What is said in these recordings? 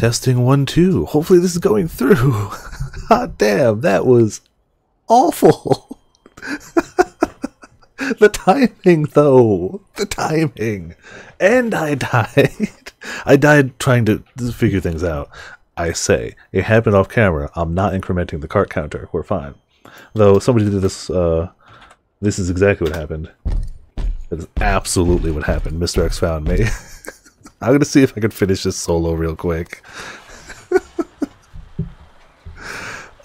Testing one, two. Hopefully this is going through. Hot damn, that was awful. the timing, though. The timing. And I died. I died trying to figure things out. I say, it happened off camera. I'm not incrementing the cart counter. We're fine. Though somebody did this, uh, this is exactly what happened. That is absolutely what happened. Mr. X found me. I'm gonna see if I can finish this solo real quick.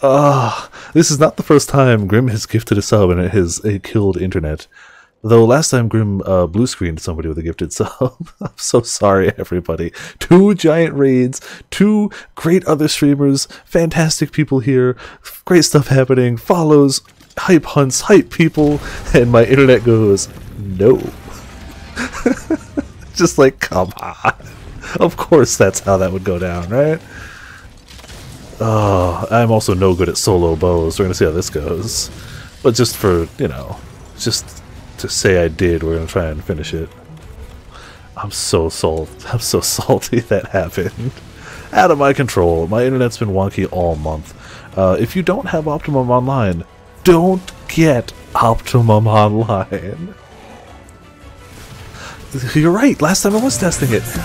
Ah, this is not the first time Grim has gifted a sub and it has uh, killed internet. Though last time Grim uh, blue screened somebody with a gifted sub. I'm so sorry, everybody. Two giant raids, two great other streamers, fantastic people here, great stuff happening, follows, hype hunts, hype people, and my internet goes, no. Just like, come on. Of course that's how that would go down, right? Oh, I'm also no good at solo bows. We're gonna see how this goes. But just for, you know, just to say I did, we're gonna try and finish it. I'm so salt. I'm so salty that happened. Out of my control. My internet's been wonky all month. Uh, if you don't have Optimum Online, don't get Optimum Online. You're right. Last time I was testing it.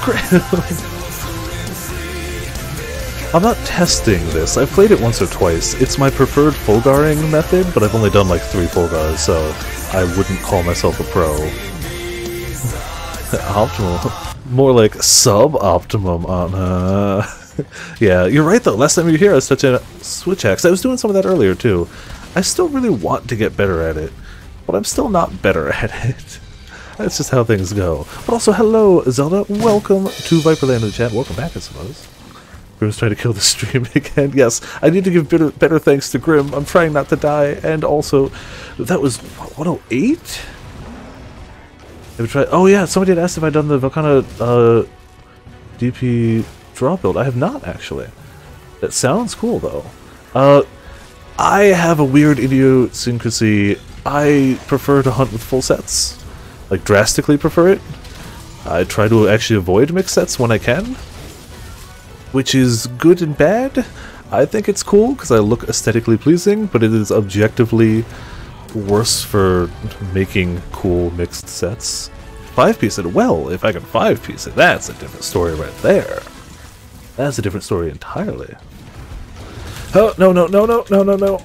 I'm not testing this. I've played it once or twice. It's my preferred Fulgaring method, but I've only done like three Fulgurs, so I wouldn't call myself a pro. Optimal. More like sub-optimum on uh Yeah, you're right though. Last time you were here I was touching a Switch Axe. I was doing some of that earlier too. I still really want to get better at it, but I'm still not better at it. That's just how things go. But also, hello, Zelda. Welcome to Viperland in the chat. Welcome back, I suppose. Grim's trying to kill the stream again. Yes, I need to give better, better thanks to Grim. I'm trying not to die. And also, that was 108? Have? Oh yeah, somebody had asked if I'd done the Velkhana uh, DP draw build. I have not, actually. That sounds cool, though. Uh, I have a weird idiosyncrasy. I prefer to hunt with full sets like drastically prefer it. I try to actually avoid mixed sets when I can, which is good and bad. I think it's cool because I look aesthetically pleasing, but it is objectively worse for making cool mixed sets. Five piece it, well, if I can five piece it, that's a different story right there. That's a different story entirely. Oh, no, no, no, no, no, no, no.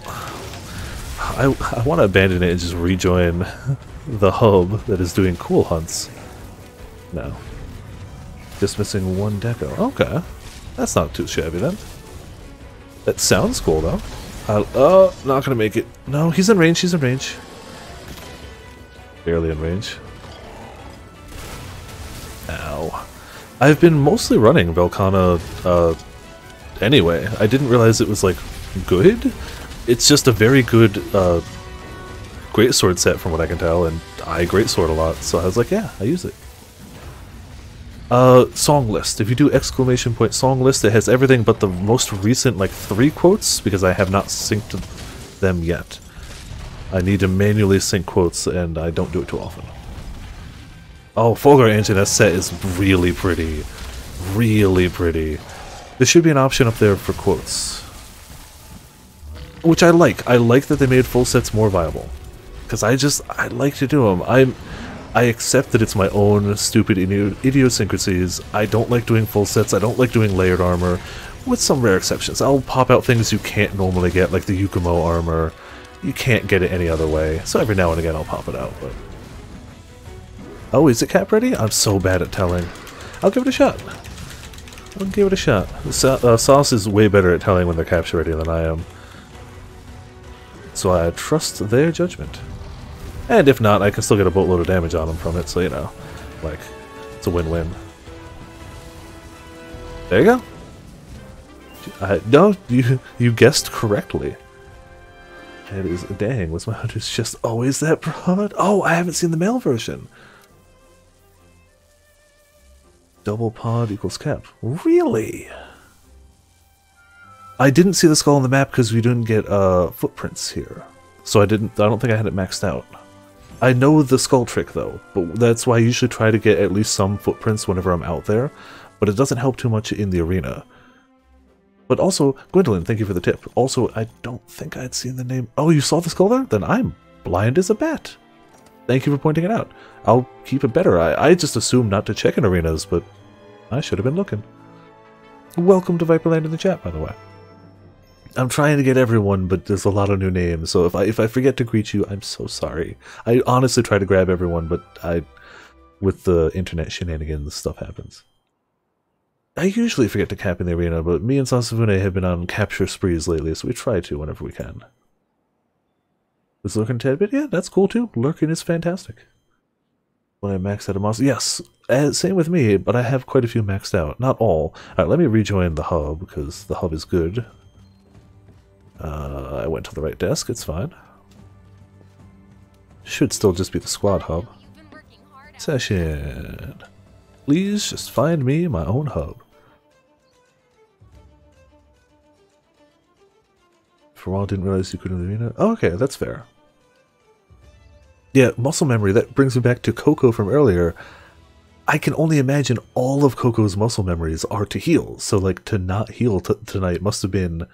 I, I want to abandon it and just rejoin the hub that is doing cool hunts. No. Just missing one deco. Okay. That's not too shabby then. That sounds cool though. I'll, oh, not gonna make it. No, he's in range, he's in range. Barely in range. Ow. I've been mostly running Velkhana uh, anyway. I didn't realize it was like good. It's just a very good uh, great sword set from what I can tell, and I great sword a lot, so I was like, yeah, I use it. Uh, song list. If you do exclamation point song list, it has everything but the most recent, like, three quotes, because I have not synced them yet. I need to manually sync quotes, and I don't do it too often. Oh, Engine, that set is really pretty. Really pretty. There should be an option up there for quotes. Which I like. I like that they made full sets more viable because I just I like to do them. I'm I accept that it's my own stupid idiosyncrasies. I don't like doing full sets. I don't like doing layered armor, with some rare exceptions. I'll pop out things you can't normally get, like the Yukumo armor. You can't get it any other way. So every now and again I'll pop it out. But oh, is it cap ready? I'm so bad at telling. I'll give it a shot. I'll give it a shot. Uh, Sauce is way better at telling when they're capture ready than I am. So I trust their judgment. And if not, I can still get a boatload of damage on them from it, so you know, like, it's a win-win. There you go. I, no, you you guessed correctly. It is dang. Was my hunter's just always that broad? Oh, I haven't seen the male version. Double pod equals cap. Really? I didn't see the skull on the map because we didn't get uh, footprints here, so I didn't. I don't think I had it maxed out. I know the skull trick though, but that's why I usually try to get at least some footprints whenever I'm out there, but it doesn't help too much in the arena. But also, Gwendolyn, thank you for the tip. Also, I don't think I'd seen the name. Oh, you saw the skull there? Then I'm blind as a bat. Thank you for pointing it out. I'll keep it better. I, I just assumed not to check in arenas, but I should have been looking. Welcome to Viperland in the chat, by the way. I'm trying to get everyone, but there's a lot of new names, so if I if I forget to greet you, I'm so sorry. I honestly try to grab everyone, but I, with the internet shenanigans, stuff happens. I usually forget to cap in the arena, but me and Sasafune have been on capture sprees lately, so we try to whenever we can. Is tad bit? Yeah, that's cool too. Lurking is fantastic. When I max out a monster, yes, uh, same with me, but I have quite a few maxed out. Not all. Alright, let me rejoin the hub, because the hub is good. Uh, I went to the right desk, it's fine. Should still just be the squad hub. Session. Please just find me my own hub. For a while, didn't realize you couldn't arena. Oh, okay, that's fair. Yeah, muscle memory. That brings me back to Coco from earlier. I can only imagine all of Coco's muscle memories are to heal. So, like, to not heal tonight must have been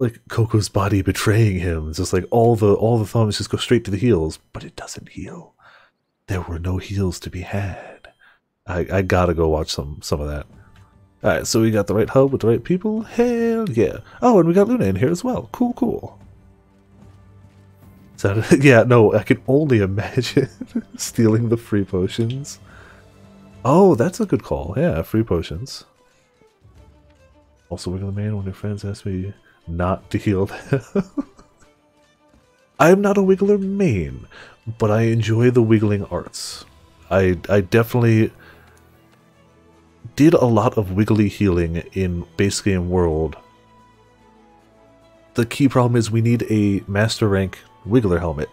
like Coco's body betraying him. It's just like all the all the thumbs just go straight to the heels, but it doesn't heal. There were no heals to be had. I, I gotta go watch some some of that. Alright, so we got the right hub with the right people. Hell yeah. Oh, and we got Luna in here as well. Cool, cool. So, yeah, no, I can only imagine stealing the free potions. Oh, that's a good call. Yeah, free potions. Also, Wiggler Man, when your friends ask me not to heal them. I am not a Wiggler main, but I enjoy the wiggling arts. I I definitely did a lot of wiggly healing in base game world. The key problem is we need a master rank wiggler helmet.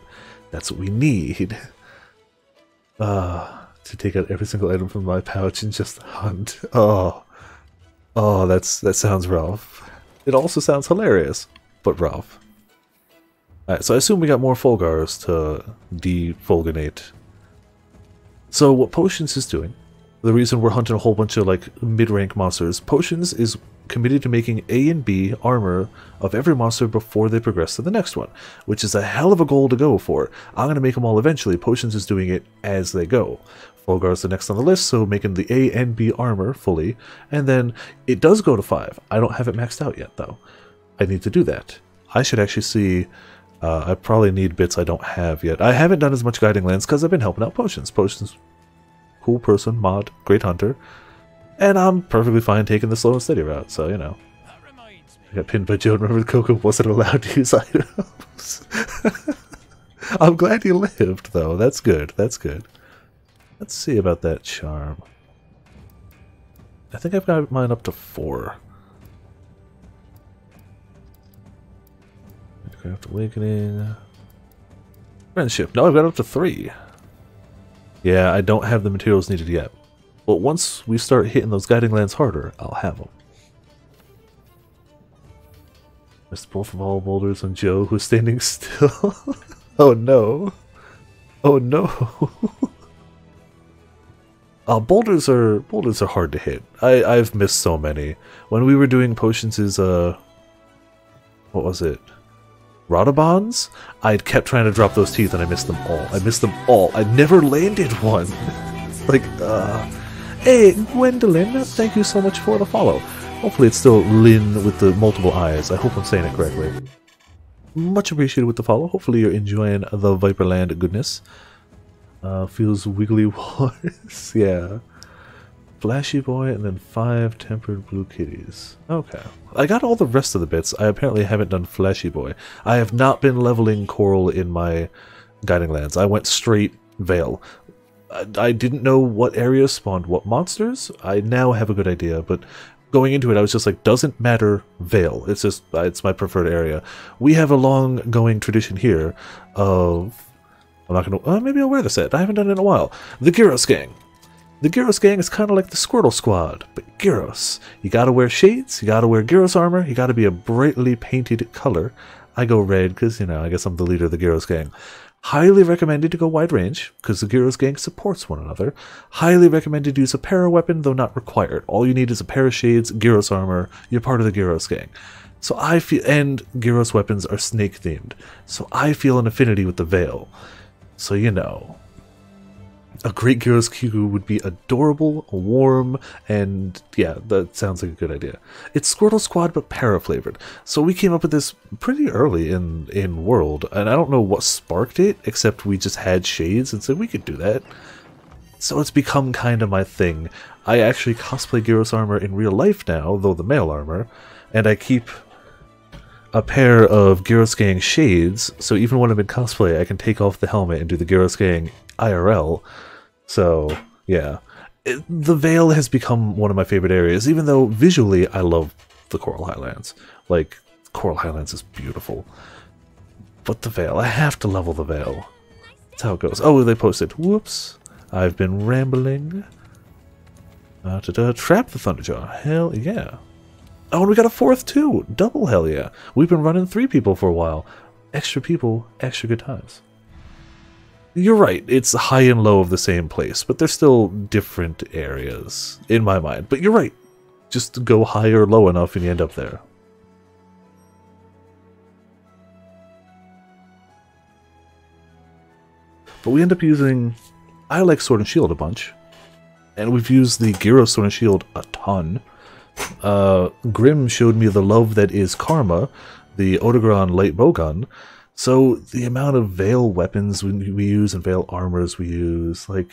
That's what we need. Uh, to take out every single item from my pouch and just hunt. Oh, oh, that's that sounds rough. It also sounds hilarious, but rough. Alright, so I assume we got more Fulgurs to defulginate. So what Potions is doing the reason we're hunting a whole bunch of like mid-rank monsters. Potions is committed to making A and B armor of every monster before they progress to the next one, which is a hell of a goal to go for. I'm going to make them all eventually. Potions is doing it as they go. Is the next on the list, so making the A and B armor fully, and then it does go to 5. I don't have it maxed out yet, though. I need to do that. I should actually see... Uh, I probably need bits I don't have yet. I haven't done as much Guiding Lands because I've been helping out Potions. Potions cool person, mod, great hunter. And I'm perfectly fine taking the slow and steady route, so, you know. I got pinned by Joe remember Coco wasn't allowed to use items. I'm glad he lived, though. That's good. That's good. Let's see about that charm. I think I've got mine up to four. Craft Awakening. Friendship. No, I've got up to three. Yeah, I don't have the materials needed yet. But once we start hitting those guiding lands harder, I'll have them. Missed both of all boulders on Joe, who's standing still. oh no. Oh no. uh, boulders are boulders are hard to hit. I I've missed so many. When we were doing potions, is uh, what was it? Radobaan, I kept trying to drop those teeth and I missed them all. I missed them all. I never landed one. like, uh... Hey, Gwendolyn, thank you so much for the follow. Hopefully it's still Lynn with the multiple eyes. I hope I'm saying it correctly. Much appreciated with the follow. Hopefully you're enjoying the Viperland goodness. Uh, feels wiggly wars. yeah. Flashy Boy, and then five Tempered Blue Kitties. Okay. I got all the rest of the bits. I apparently haven't done Flashy Boy. I have not been leveling Coral in my Guiding Lands. I went straight Vale. I, I didn't know what areas spawned what monsters. I now have a good idea, but going into it, I was just like, doesn't matter Vale. It's just, it's my preferred area. We have a long going tradition here of, I'm not to, uh, maybe I'll wear the set. I haven't done it in a while. The Girros Gang. The Girros gang is kind of like the Squirtle Squad, but Girros. You gotta wear shades, you gotta wear Girros armor, you gotta be a brightly painted color. I go red because, you know, I guess I'm the leader of the Girros gang. Highly recommended to go wide range, because the Girros gang supports one another. Highly recommended to use a para weapon, though not required. All you need is a pair of shades, Girros armor, you're part of the Girros gang. So I feel, and Girros weapons are snake themed. So I feel an affinity with the Vale. So you know. A great Girros Kyugu would be adorable, warm, and yeah, that sounds like a good idea. It's Squirtle Squad but para flavored. So we came up with this pretty early in in World, and I don't know what sparked it, except we just had shades and said we could do that. So it's become kind of my thing. I actually cosplay Girros armor in real life now, though the male armor, and I keep a pair of Girros Gang shades, so even when I'm in cosplay, I can take off the helmet and do the Girros Gang IRL. So, yeah. It, the Vale has become one of my favorite areas, even though visually I love the Coral Highlands. Like, Coral Highlands is beautiful. But the Vale, I have to level the Vale. That's how it goes. Oh, they posted. Whoops. I've been rambling. Uh, to -da, trap the Thunderjaw. Hell yeah. Oh, and we got a fourth too. Double hell yeah. We've been running three people for a while. Extra people, extra good times. You're right, it's high and low of the same place, but they're still different areas, in my mind. But you're right, just go high or low enough and you end up there. But we end up using... I like Sword and Shield a bunch. And we've used the Gyro Sword and Shield a ton uh, Grim showed me the love that is Karma, the Odogaron light bowgun. So the amount of Vale weapons we, we use and Vale armors we use, like,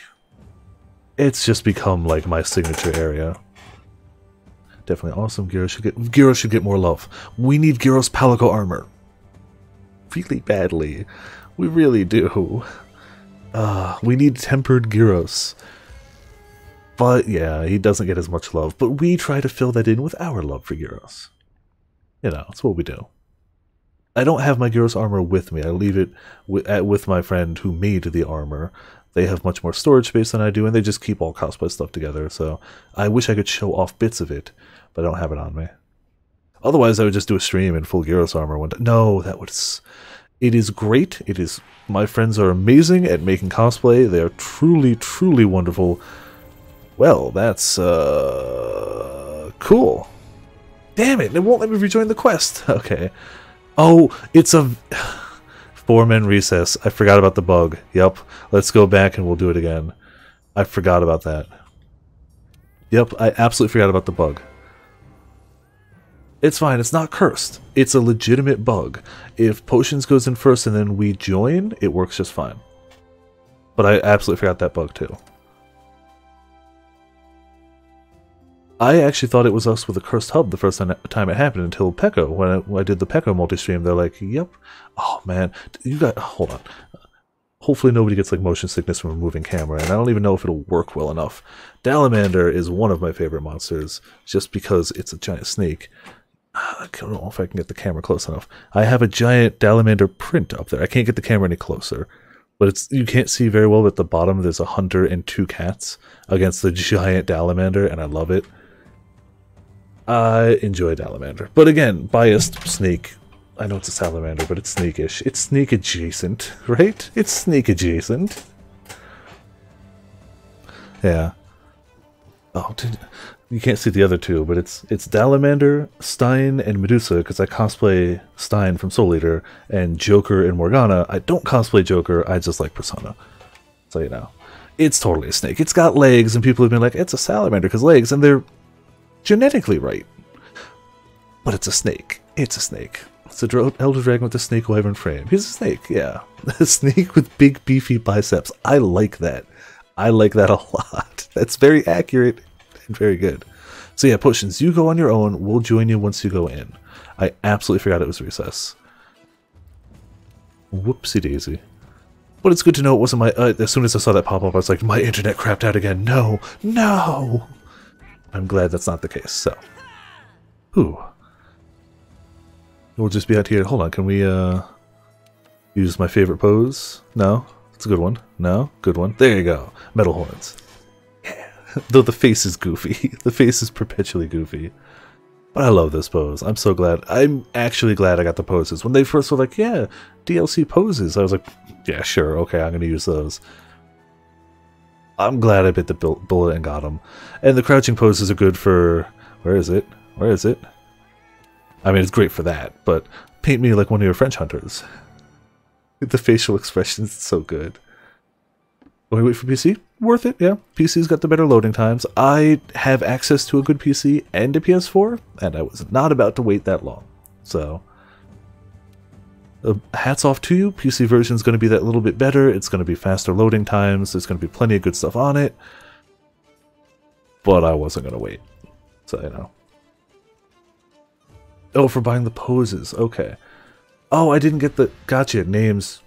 it's just become like my signature area. Definitely awesome. Gyro should get Gyro should get more love. We need Gyro's Palico armor. Really badly. We really do. Uh, we need tempered Girros. But yeah, he doesn't get as much love. But we try to fill that in with our love for Girros. You know, that's what we do. I don't have my Girros armor with me. I leave it with, at, with my friend who made the armor. They have much more storage space than I do, and they just keep all cosplay stuff together. So I wish I could show off bits of it, but I don't have it on me. Otherwise, I would just do a stream in full Girros armor one day. No, that would. It is great. It is. My friends are amazing at making cosplay. They are truly, truly wonderful. Well, that's, uh, cool. Damn it, it won't let me rejoin the quest. Okay. Oh, it's a... Four men recess. I forgot about the bug. Yep. Let's go back and we'll do it again. I forgot about that. Yep, I absolutely forgot about the bug. It's fine, it's not cursed. It's a legitimate bug. If Potions goes in first and then we join, it works just fine. But I absolutely forgot that bug too. I actually thought it was us with the cursed hub the first time it happened until Peko. When I, did the Peko multi-stream, they're like, "Yep, oh man, you got hold on." Hopefully nobody gets like motion sickness from a moving camera, and I don't even know if it'll work well enough. Dalamander is one of my favorite monsters, just because it's a giant snake. Ah, I don't know if I can get the camera close enough. I have a giant Dalamander print up there. I can't get the camera any closer, but it's you can't see very well. But at the bottom, there's a hunter and two cats against the giant Dalamander, and I love it. I enjoyed Salamander. But again, biased snake. I know it's a salamander, but it's sneakish. It's sneak adjacent, right? It's sneak adjacent. Yeah. Oh, you can't see the other two, but it's it's Dalamander, Stein, and Medusa, because I cosplay Stein from Soul Eater, and Joker and Morgana. I don't cosplay Joker, I just like Persona. So you know. It's totally a snake. It's got legs, and people have been like, it's a salamander because legs, and they're genetically right. But it's a snake. It's a snake. It's a elder dragon with a snake wyvern frame. He's a snake, yeah. A snake with big beefy biceps. I like that. I like that a lot. That's very accurate and very good. So yeah, potions. You go on your own. We'll join you once you go in. I absolutely forgot it was recess. Whoopsie daisy. But it's good to know it wasn't my. Uh, as soon as I saw that pop up, I was like, my internet crapped out again. No, no. I'm glad that's not the case, so. Ooh. We'll just be out here. Hold on, can we, uh... Use my favorite pose? No? It's a good one. No? Good one. There you go. Metal horns. Yeah. Though the face is goofy. the face is perpetually goofy. But I love this pose. I'm so glad. I'm actually glad I got the poses. When they first were like, yeah, DLC poses, I was like, yeah, sure, okay, I'm going to use those. I'm glad I bit the bullet and got them. And the crouching poses are good for... Where is it? Where is it? I mean, it's great for that, but paint me like one of your French hunters. The facial expressions, so good. When we wait for PC, worth it, yeah. PC's got the better loading times. I have access to a good PC and a PS4, and I was not about to wait that long. So, uh, hats off to you. PC version is going to be that little bit better. It's going to be faster loading times. There's going to be plenty of good stuff on it. But I wasn't going to wait. So, you know. Oh, for buying the poses. Okay. Oh, I didn't get the... Gotcha. Names.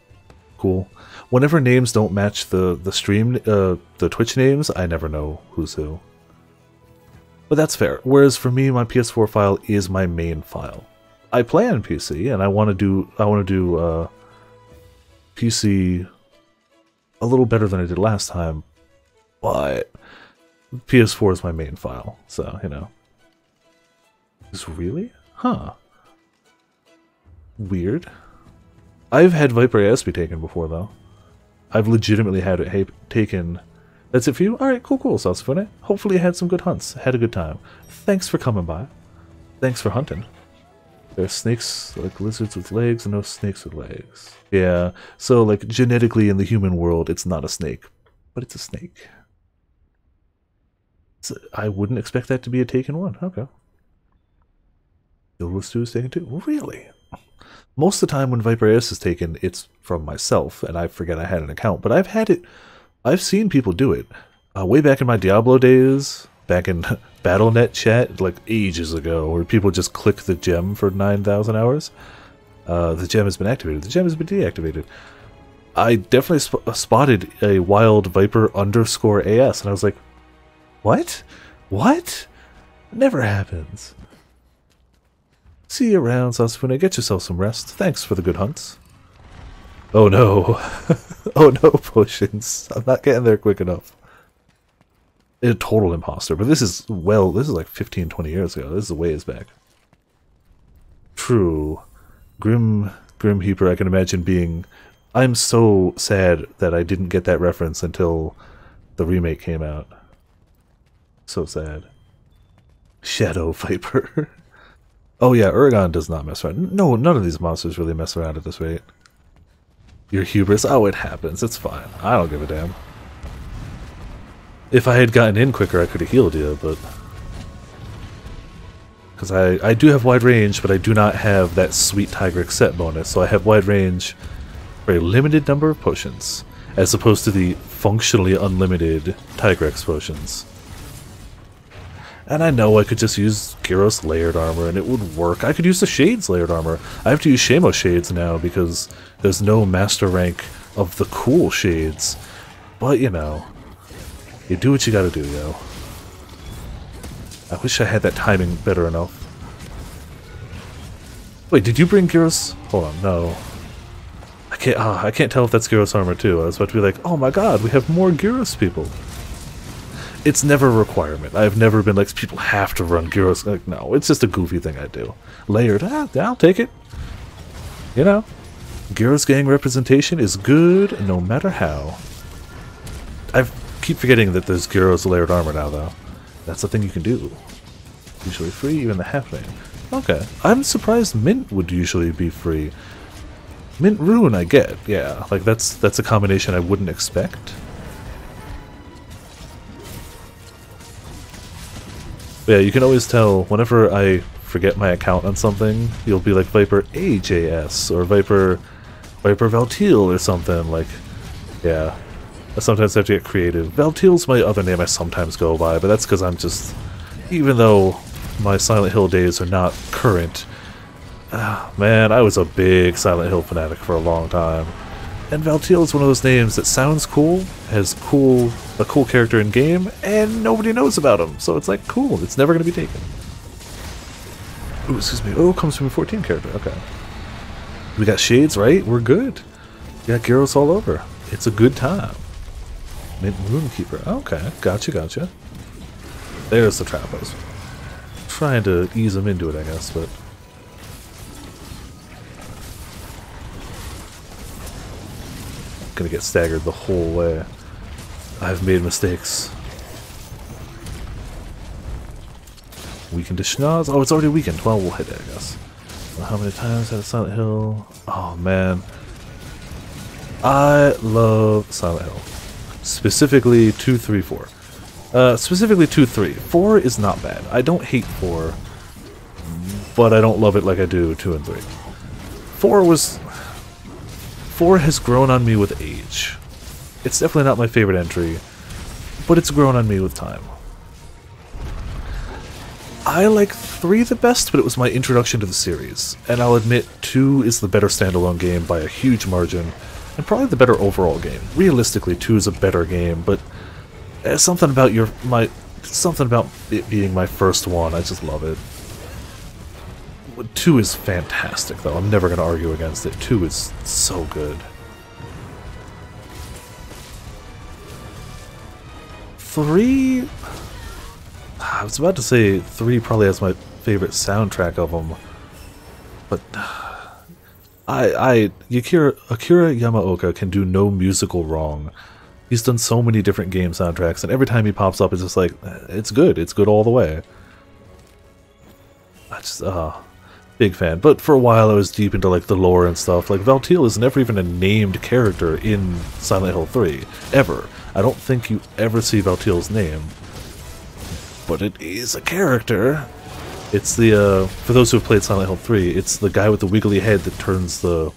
Cool. Whenever names don't match the, the stream, uh, the Twitch names, I never know who's who. But that's fair. Whereas for me, my PS4 file is my main file. I play on PC, and I want to do I want to do uh, PC a little better than I did last time, but PS4 is my main file, so you know. Is really? Huh. Weird. I've had Viper ASB taken before, though. I've legitimately had it taken. That's it for you? Alright, cool, cool, Sasafune. Hopefully you had some good hunts. Had a good time. Thanks for coming by. Thanks for hunting. There's snakes, like lizards with legs, and no snakes with legs. Yeah, so like genetically in the human world, it's not a snake, but it's a snake. So I wouldn't expect that to be a taken one. Okay. Silver Stew is taken too? Really? Most of the time when Viper AS is taken, it's from myself, and I forget I had an account. But I've had it, I've seen people do it. Uh, way back in my Diablo days, back in BattleNet chat, like ages ago, where people just click the gem for 9,000 hours. Uh, the gem has been activated. The gem has been deactivated. I definitely sp spotted a wild viper underscore AS, and I was like, what? What? Never happens. See you around, Sasafune. Get yourself some rest. Thanks for the good hunts. Oh no. oh no, potions. I'm not getting there quick enough. A total imposter, but this is, well, this is like 15, 20 years ago. This is ways back. True. Grim, Grim Heaper, I can imagine being... I'm so sad that I didn't get that reference until the remake came out. So sad. Shadow Viper. Oh yeah, Uragaan does not mess around. No, none of these monsters really mess around at this rate. Your hubris? Oh, it happens. It's fine. I don't give a damn. If I had gotten in quicker, I could have healed you, but... Because I, I do have wide range, but I do not have that sweet Tigrex set bonus, so I have wide range for a limited number of potions, as opposed to the functionally unlimited Tigrex potions. And I know I could just use Girros layered armor and it would work. I could use the Shades layered armor. I have to use Shamo Shades now because there's no master rank of the cool Shades. But, you know, you do what you gotta do, yo. I wish I had that timing better enough. Wait, did you bring Girros? Hold on, no. I can't, oh, I can't tell if that's Girros armor too. I was about to be like, oh my god, we have more Girros people it's never a requirement. I've never been like people have to run Girros. Like no, it's just a goofy thing I do. Layered, ah, I'll take it. You know, Girros gang representation is good no matter how. I keep forgetting that there's Girros layered armor now though. That's the thing you can do. Usually free, even the halfling. Okay, I'm surprised Mint would usually be free. Mint Rune, I get. Yeah, like that's that's a combination I wouldn't expect. But yeah, you can always tell whenever I forget my account on something, you'll be like Viper AJS or Viper Viper Valtiel or something. Like, yeah. I sometimes have to get creative. Valtiel's my other name I sometimes go by, but that's because I'm just... Even though my Silent Hill days are not current, ah, man, I was a big Silent Hill fanatic for a long time. And Valtiel is one of those names that sounds cool, has cool a cool character in game, and nobody knows about him. So it's like cool. It's never going to be taken. Ooh, excuse me. Oh, comes from a 14 character. Okay. We got shades, right? We're good. We got Girros all over. It's a good time. Mint Runekeeper. Okay, gotcha, gotcha. There's the trap house. trying to ease them into it, I guess, but... gonna get staggered the whole way. I've made mistakes. Weakened to Schnoz? Oh, it's already weakened. Well, we'll hit it, I guess. How many times had a Silent Hill? Oh, man. I love Silent Hill. Specifically 2, 3, 4. Uh, specifically 2, 3. 4 is not bad. I don't hate 4, but I don't love it like I do 2 and 3. 4 was... 4 has grown on me with age. It's definitely not my favorite entry, but it's grown on me with time. I like 3 the best, but it was my introduction to the series, and I'll admit 2 is the better standalone game by a huge margin, and probably the better overall game. Realistically, 2 is a better game, but eh, something about your my something about it being my first one, I just love it. 2 is fantastic though, I'm never going to argue against it. 2 is so good. 3 I was about to say 3 probably has my favorite soundtrack of them, but I, I, Akira, Akira Yamaoka can do no musical wrong. He's done so many different game soundtracks, and every time he pops up, it's just like, it's good, it's good all the way. I just, uh, big fan. But for a while I was deep into like the lore and stuff. Like Valtiel is never even a named character in Silent Hill 3, ever. I don't think you ever see Valtiel's name but it is a character. It's the, uh, for those who have played Silent Hill 3, it's the guy with the wiggly head that turns the,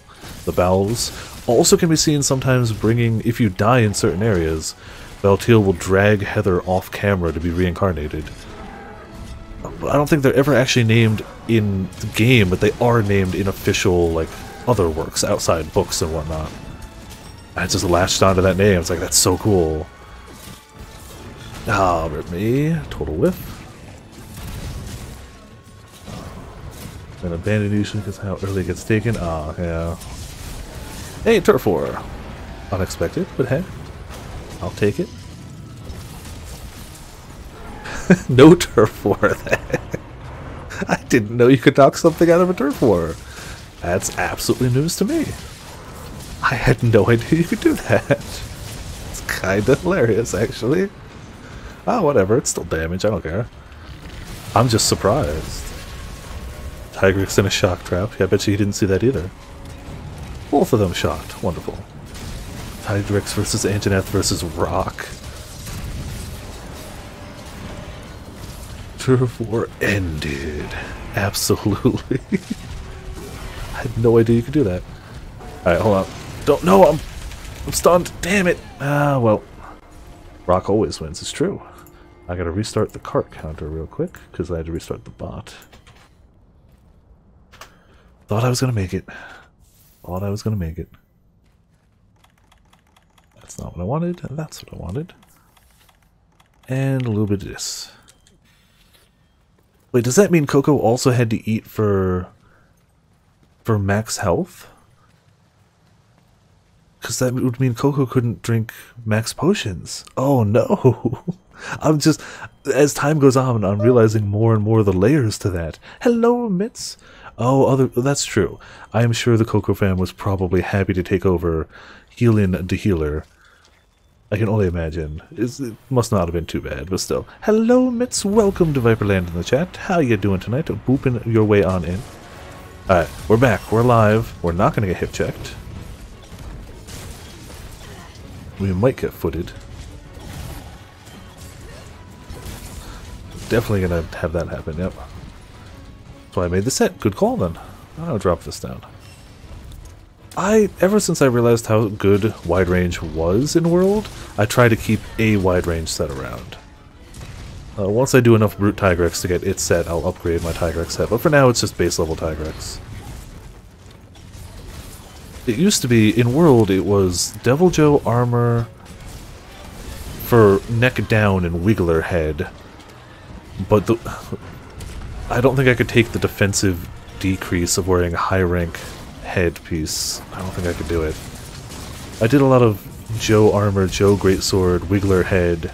the valves. Also can be seen sometimes bringing, if you die in certain areas, Valtiel will drag Heather off camera to be reincarnated. I don't think they're ever actually named in the game, but they are named in official, like, other works outside books and whatnot. I just latched onto that name. It's like, that's so cool. Ah, rip me. Total whiff. An abandoned abandonation because how early it gets taken. Ah, yeah. Hey, turf war. Unexpected, but hey. I'll take it. no turf war I didn't know you could knock something out of a turf war. That's absolutely news to me. I had no idea you could do that. It's kinda hilarious, actually. Ah, whatever, it's still damage, I don't care. I'm just surprised. Tigrex in a shock trap. Yeah, I bet you he didn't see that either. Both of them shocked. Wonderful. Tigrex versus Anjanath versus Rock. Turf War ended. Absolutely. I had no idea you could do that. Alright, hold on. Don't know, I'm I'm stunned. Damn it. Ah, well. Rock always wins, it's true. I gotta restart the cart counter real quick, because I had to restart the bot. Thought I was gonna make it. Thought I was gonna make it. That's not what I wanted, that's what I wanted. And a little bit of this. Wait, does that mean Coco also had to eat for... for max health? Because that would mean Coco couldn't drink max potions. Oh no! I'm just, as time goes on, I'm realizing more and more of the layers to that. Hello, Mitz. Oh, other that's true. I am sure the Coco fam was probably happy to take over healing the healer. I can only imagine. It's, it must not have been too bad, but still. Hello, Mitz. Welcome to Viperland in the chat. How you doing tonight? Booping your way on in. Alright, we're back. We're live. We're not going to get hip checked. We might get footed. definitely gonna have that happen, yep. So I made the set. Good call then. I'll drop this down. I, ever since I realized how good wide range was in World, I try to keep a wide range set around. Uh, once I do enough Brute Tigrex to get its set, I'll upgrade my Tigrex set, but for now it's just base level Tigrex. It used to be, in World, it was Devil Joe armor for neck down and Wiggler head, but the, I don't think I could take the defensive decrease of wearing a high rank headpiece. I don't think I could do it. I did a lot of Joe armor, Joe greatsword, Wiggler head,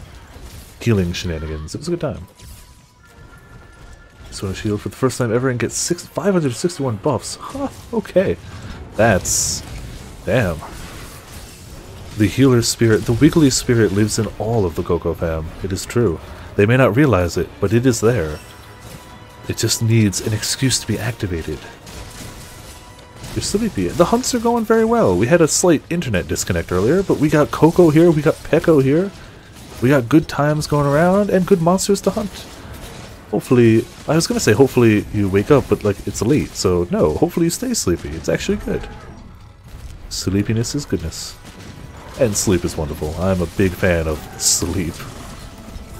healing shenanigans. It was a good time. Sword and Shield for the first time ever and get six, 561 buffs. Huh, okay. That's... Damn. The healer spirit, the wiggly spirit lives in all of the Coco fam. It is true. They may not realize it, but it is there. It just needs an excuse to be activated. You're sleepy. The hunts are going very well. We had a slight internet disconnect earlier, but we got Coco here, we got Peko here. We got good times going around and good monsters to hunt. Hopefully, I was gonna say hopefully you wake up, but like it's late, so no, hopefully you stay sleepy. It's actually good. Sleepiness is goodness. And sleep is wonderful. I'm a big fan of sleep.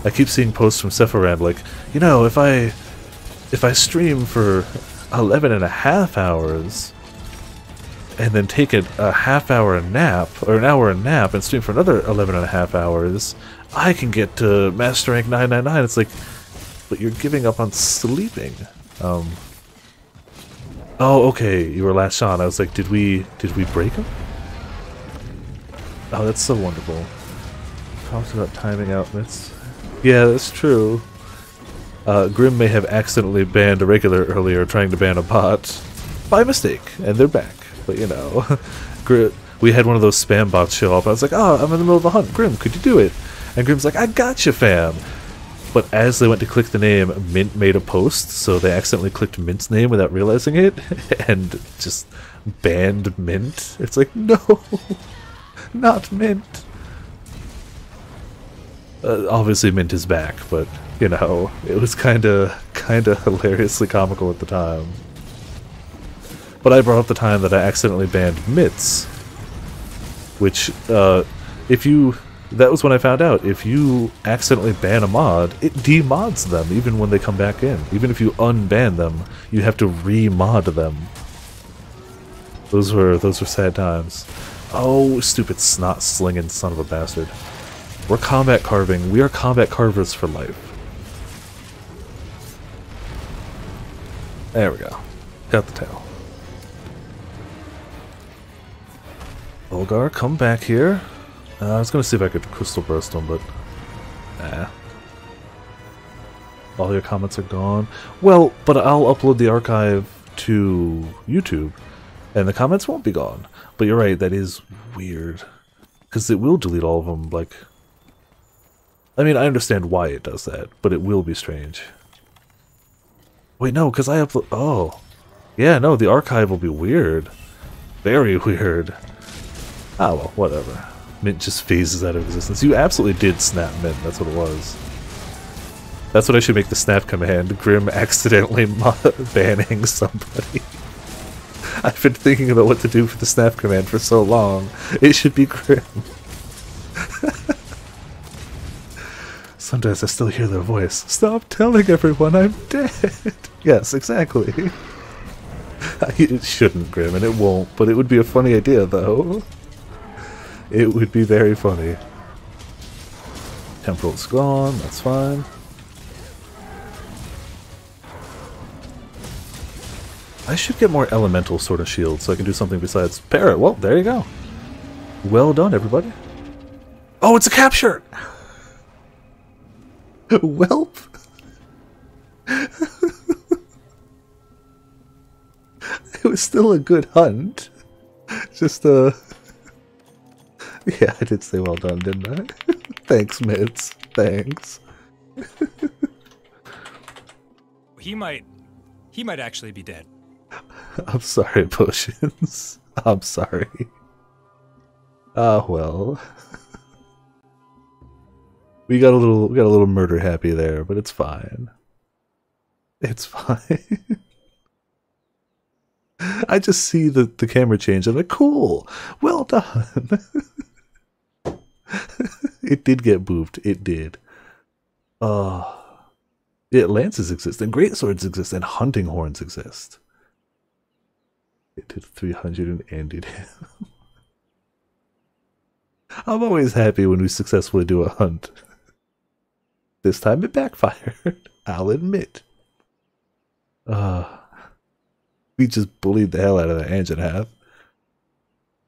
I keep seeing posts from Sephiroth like, you know, if I if I stream for 11 and a half hours and then take a, a half hour nap or an hour nap and stream for another 11 and a half hours, I can get to Master Rank 999. It's like, but you're giving up on sleeping. Um, oh, okay, you were last shot. I was like, did we did we break him? Oh, that's so wonderful. Talks about timing out myths. Yeah, that's true. Uh, Grim may have accidentally banned a regular earlier, trying to ban a bot by mistake, and they're back. But you know, we had one of those spam bots show up. I was like, "Oh, I'm in the middle of a hunt. Grim, could you do it?" And Grim's like, "I got you, fam." But as they went to click the name, Mint made a post, so they accidentally clicked Mint's name without realizing it, and just banned Mint. It's like, no, not Mint. Uh, obviously, Mint is back, but you know, it was kind of kind of hilariously comical at the time. But I brought up the time that I accidentally banned Mitz, which, uh, if you, that was when I found out, if you accidentally ban a mod, it demods them even when they come back in. Even if you unban them, you have to remod them. Those were, those were sad times. Oh, stupid snot slinging son of a bastard. We're combat carving. We are combat carvers for life. There we go. Got the tail. Olgar, come back here. Uh, I was gonna see if I could crystal burst him, but nah. All your comments are gone. Well, but I'll upload the archive to YouTube, and the comments won't be gone. But you're right, that is weird. Because it will delete all of them, like, I mean, I understand why it does that, but it will be strange. Wait, no, because I upload... Oh. Yeah, no, the archive will be weird. Very weird. Ah, well, whatever. Mint just phases out of existence. You absolutely did snap Mint, that's what it was. That's what I should make the snap command. Grim accidentally banning somebody. I've been thinking about what to do for the snap command for so long. It should be Grim. Sometimes I still hear their voice. Stop telling everyone I'm dead. yes, exactly. it shouldn't, Grim, and it won't, but it would be a funny idea, though. It would be very funny. Temporal's gone, that's fine. I should get more elemental sort of shields so I can do something besides parrot. Well, there you go. Well done, everybody. Oh, it's a capture! Welp. it was still a good hunt. Just, uh... Yeah, I did say well done, didn't I? Thanks, Mitz. Thanks. he might... He might actually be dead. I'm sorry, Potions. I'm sorry. Ah, well. We got a little we got a little murder happy there, but it's fine. It's fine. I just see the, the camera change. I'm like, cool. Well done. it did get moved. It did. Uh yeah, lances exist and great swords exist and hunting horns exist. It did 300 and ended him. I'm always happy when we successfully do a hunt. This time it backfired. I'll admit. Uh, we just bullied the hell out of that engine half.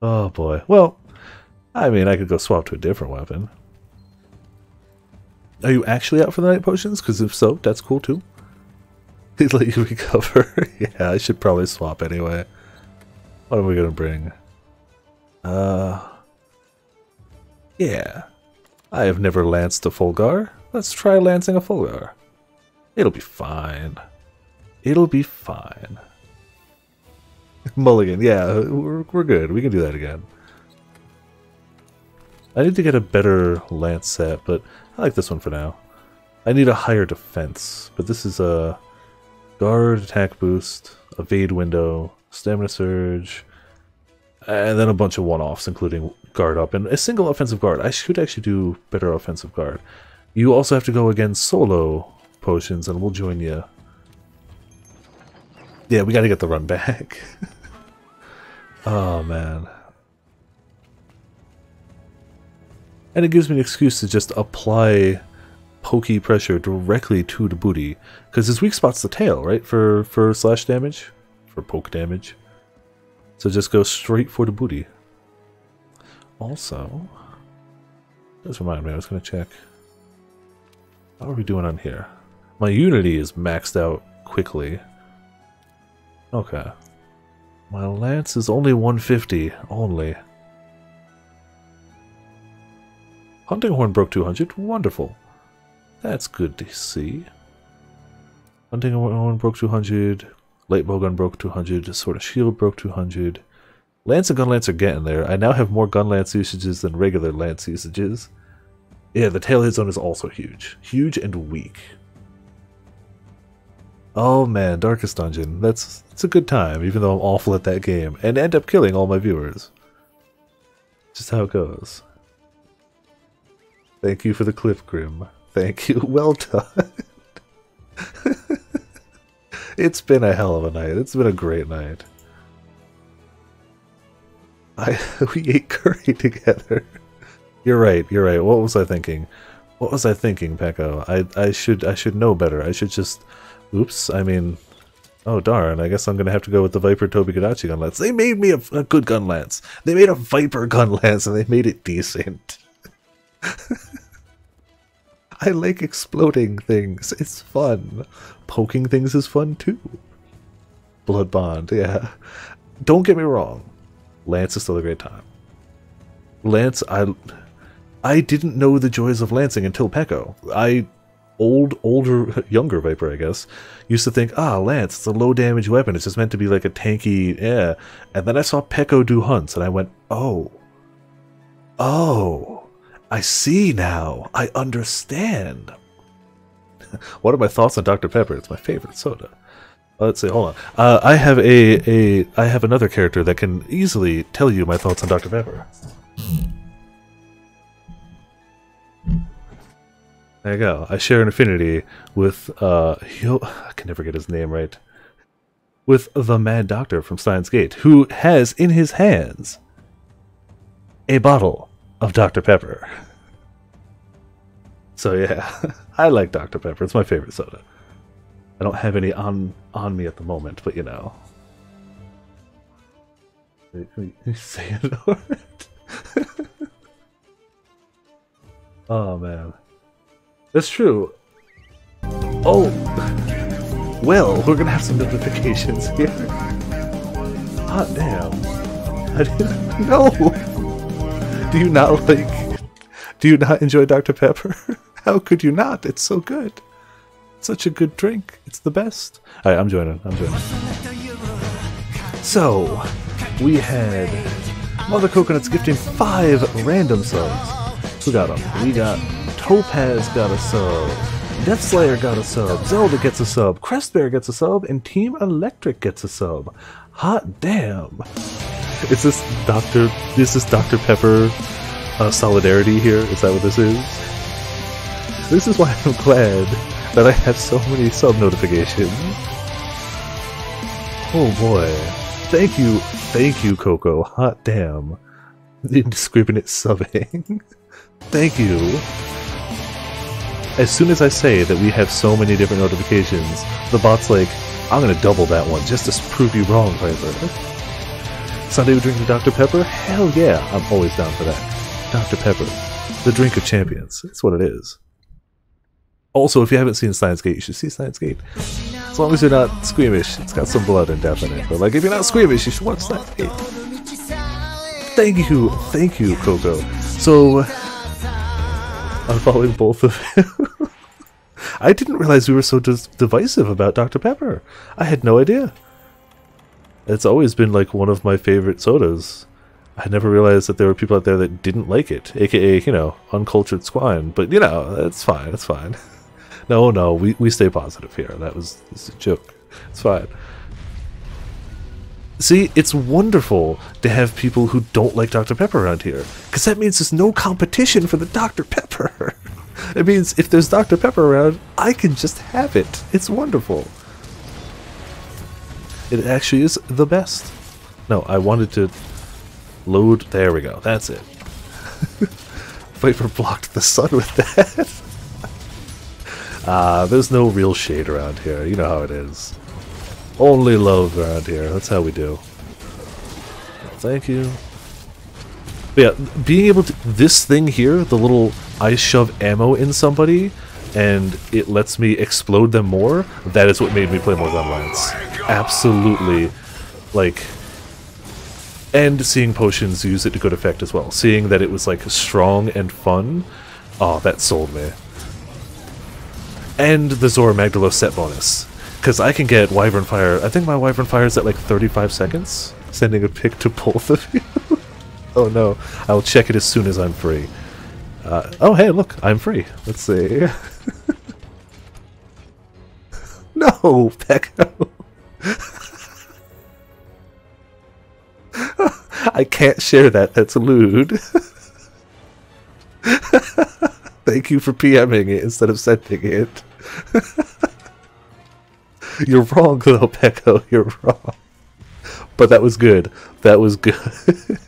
Oh boy. Well, I mean, I could go swap to a different weapon. Are you actually out for the night potions? Because if so, that's cool too. They let you recover. yeah, I should probably swap anyway. What are we gonna bring? Uh, yeah. I have never lanced a Fulgur. Let's try lancing a Fulgur. It'll be fine. It'll be fine. Mulligan, yeah, we're, we're good. We can do that again. I need to get a better lance set, but I like this one for now. I need a higher defense, but this is a guard attack boost, evade window, stamina surge, and then a bunch of one-offs, including guard up and a single offensive guard. I should actually do better offensive guard. You also have to go against solo potions, and we'll join you. Yeah, we got to get the run back. oh man. And it gives me an excuse to just apply pokey pressure directly to the booty. Because his weak spot's the tail, right? For, for slash damage? For poke damage. So just go straight for the booty. Also, just remind me, I was going to check. How are we doing on here? My Unity is maxed out quickly. Okay. My Lance is only 150, only. Hunting Horn broke 200, wonderful. That's good to see. Hunting Horn broke 200, Light Bowgun broke 200, Sword and Shield broke 200. Lance and Gun Lance are getting there. I now have more Gun Lance usages than regular Lance usages. Yeah, the tail hit zone is also huge. Huge and weak. Oh man, Darkest Dungeon. That's it's a good time, even though I'm awful at that game, and end up killing all my viewers. Just how it goes. Thank you for the clip, Grim. Thank you. Well done. it's been a hell of a night. It's been a great night. I we ate curry together. You're right. You're right. What was I thinking? What was I thinking, Peko? I I should I should know better. I should just. Oops. I mean. Oh darn! I guess I'm gonna have to go with the Viper Tobi-Kadachi gun lance. They made me a, a good gun lance. They made a Viper gun lance, and they made it decent. I like exploding things. It's fun. Poking things is fun too. Blood Bond, yeah. Don't get me wrong. Lance is still a great time. Lance, I I didn't know the joys of lancing until Peko. I old, older, younger Viper, I guess, used to think, ah, Lance, it's a low damage weapon. It's just meant to be like a tanky, yeah. And then I saw Peko do hunts, and I went, oh, oh, I see now. I understand. what are my thoughts on Dr. Pepper? It's my favorite soda. Uh, let's see. Hold on. Uh, I have a a I have another character that can easily tell you my thoughts on Dr. Pepper. There you go. I share an affinity with uh I can never get his name right. With the Mad Doctor from Steins Gate, who has in his hands a bottle of Dr. Pepper. So yeah, I like Dr. Pepper. It's my favorite soda. I don't have any on on me at the moment, but you know. Say it oh man. That's true. Oh! Well, we're gonna have some notifications here. Hot damn. I didn't know! Do you not like... Do you not enjoy Dr. Pepper? How could you not? It's so good. Such a good drink. It's the best. Alright, I'm joining. I'm joining. So, we had Mother Coconuts gifting five random subs. Who got them? We got Topaz got a sub. Death Slayer got a sub. Zelda gets a sub. Crestbear gets a sub. And Team Electric gets a sub. Hot damn. Is this Dr. Is this Dr. Pepper uh, solidarity here? Is that what this is? This is why I'm glad that I have so many sub notifications. Oh boy. Thank you, thank you, Coco. Hot damn. Scraping it subbing. thank you. As soon as I say that we have so many different notifications, the bot's like, I'm gonna double that one just to prove you wrong, Viper. Sunday we drinking Dr. Pepper? Hell yeah, I'm always down for that. Dr. Pepper, the drink of champions. That's what it is. Also, if you haven't seen Steins Gate, you should see Steins Gate. As long as you're not squeamish, it's got some blood and death in it. But like, if you're not squeamish, you should watch that. Hey. Thank you, thank you, Coco. So, I'm following both of you. I didn't realize we were so divisive about Dr. Pepper. I had no idea. It's always been like one of my favorite sodas. I never realized that there were people out there that didn't like it, aka, you know, uncultured swine. But, you know, it's fine, it's fine. no, no, we, we stay positive here. That was, was a joke. It's fine. See, it's wonderful to have people who don't like Dr. Pepper around here, because that means there's no competition for the Dr. Pepper. it means if there's Dr. Pepper around, I can just have it. It's wonderful. It actually is the best. No, I wanted to load. There we go. That's it. Viper blocked the sun with that. Ah, there's no real shade around here. You know how it is. Only love around here. That's how we do. Thank you. But yeah, being able to... This thing here, the little I shove ammo in somebody, and it lets me explode them more, that is what made me play more Gunlance. Absolutely. Like... And seeing potions use it to good effect as well. Seeing that it was, like, strong and fun, oh, that sold me. And the Zorah Magdaros set bonus. Because I can get Wyvern Fire. I think my Wyvern Fire is at like 35 seconds. Sending a pic to both of you. oh no. I will check it as soon as I'm free. Uh, oh hey, look. I'm free. Let's see. no, Pecco. I can't share that. That's a lewd. Thank you for PMing it instead of sending it. You're wrong, though, Pecco. You're wrong. But that was good. That was good.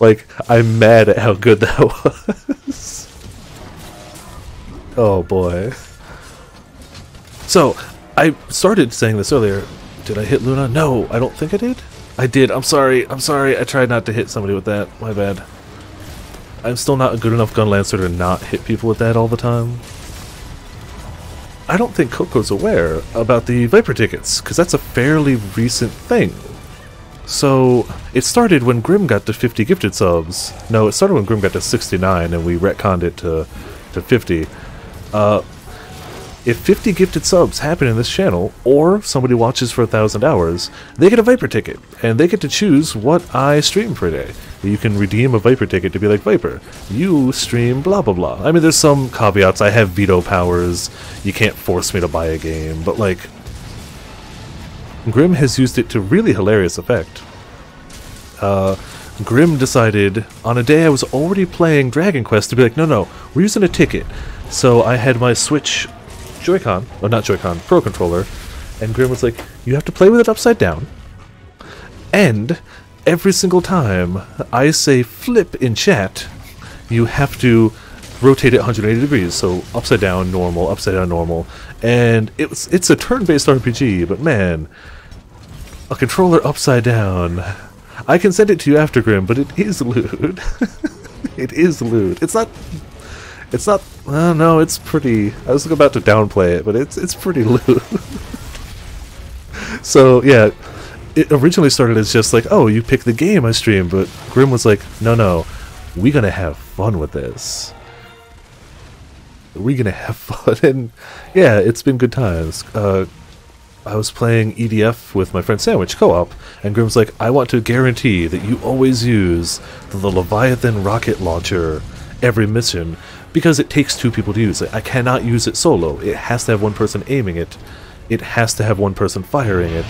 like, I'm mad at how good that was. oh, boy. So, I started saying this earlier. Did I hit Luna? No, I don't think I did. I did. I'm sorry. I'm sorry. I tried not to hit somebody with that. My bad. I'm still not a good enough gun lancer to not hit people with that all the time. I don't think Coco's aware about the Viper tickets, because that's a fairly recent thing. So, it started when Grim got to 50 gifted subs. No, it started when Grim got to 69 and we retconned it to, to 50. Uh, if 50 gifted subs happen in this channel, or somebody watches for a thousand hours, they get a Viper ticket, and they get to choose what I stream for a day. You can redeem a Viper ticket to be like, Viper, you stream blah blah blah. I mean, there's some caveats. I have veto powers. You can't force me to buy a game, but like, Grim has used it to really hilarious effect. Uh, Grim decided on a day I was already playing Dragon Quest to be like, no, no, we're using a ticket. So I had my Switch Joy-Con, or not Joy-Con, Pro Controller, and Grim was like, you have to play with it upside down, and every single time I say flip in chat, you have to rotate it 180 degrees, so upside down, normal, upside down, normal, and it's it's a turn-based RPG, but man, a controller upside down. I can send it to you after Grim, but it is lewd. it is lewd. It's not it's not. Uh, no, it's pretty. I was about to downplay it, but it's it's pretty lewd. so yeah, it originally started as just like, oh, you pick the game I stream, but Grim was like, no, no, we're gonna have fun with this. We're gonna have fun, and yeah, it's been good times. Uh, I was playing EDF with my friend Sandwich co-op, and Grim's like, I want to guarantee that you always use the Leviathan rocket launcher every mission because it takes two people to use it. I cannot use it solo. It has to have one person aiming it. It has to have one person firing it.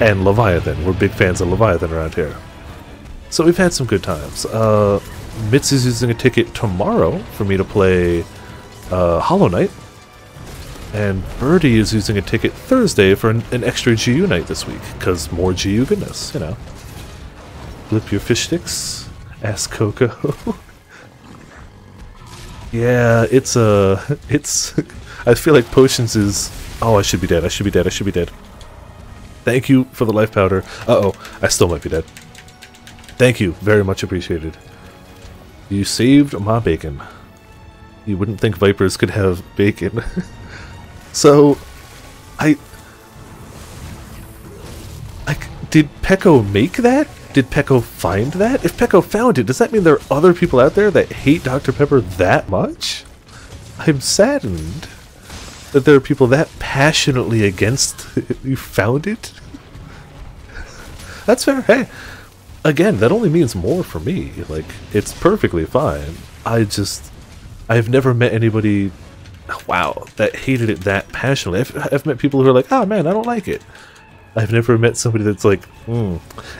And Leviathan. We're big fans of Leviathan around here. So we've had some good times. Uh, Mitz is using a ticket tomorrow for me to play uh, Hollow Knight. And Birdie is using a ticket Thursday for an, an extra GU night this week, because more GU goodness, you know. Flip your fish sticks, ask Coco. Yeah, it's a, uh, it's, I feel like potions is, oh, I should be dead, I should be dead, I should be dead. Thank you for the life powder. Uh-oh, I still might be dead. Thank you, very much appreciated. You saved my bacon. You wouldn't think vipers could have bacon. So, I, like, did Pecco make that? Did Pecco find that? If Pecco found it, does that mean there are other people out there that hate Dr. Pepper that much? I'm saddened that there are people that passionately against you found it. That's fair. Hey, again, that only means more for me. Like, it's perfectly fine. I just, I've never met anybody, wow, that hated it that passionately. I've, I've met people who are like, oh man, I don't like it. I've never met somebody that's like, hmm,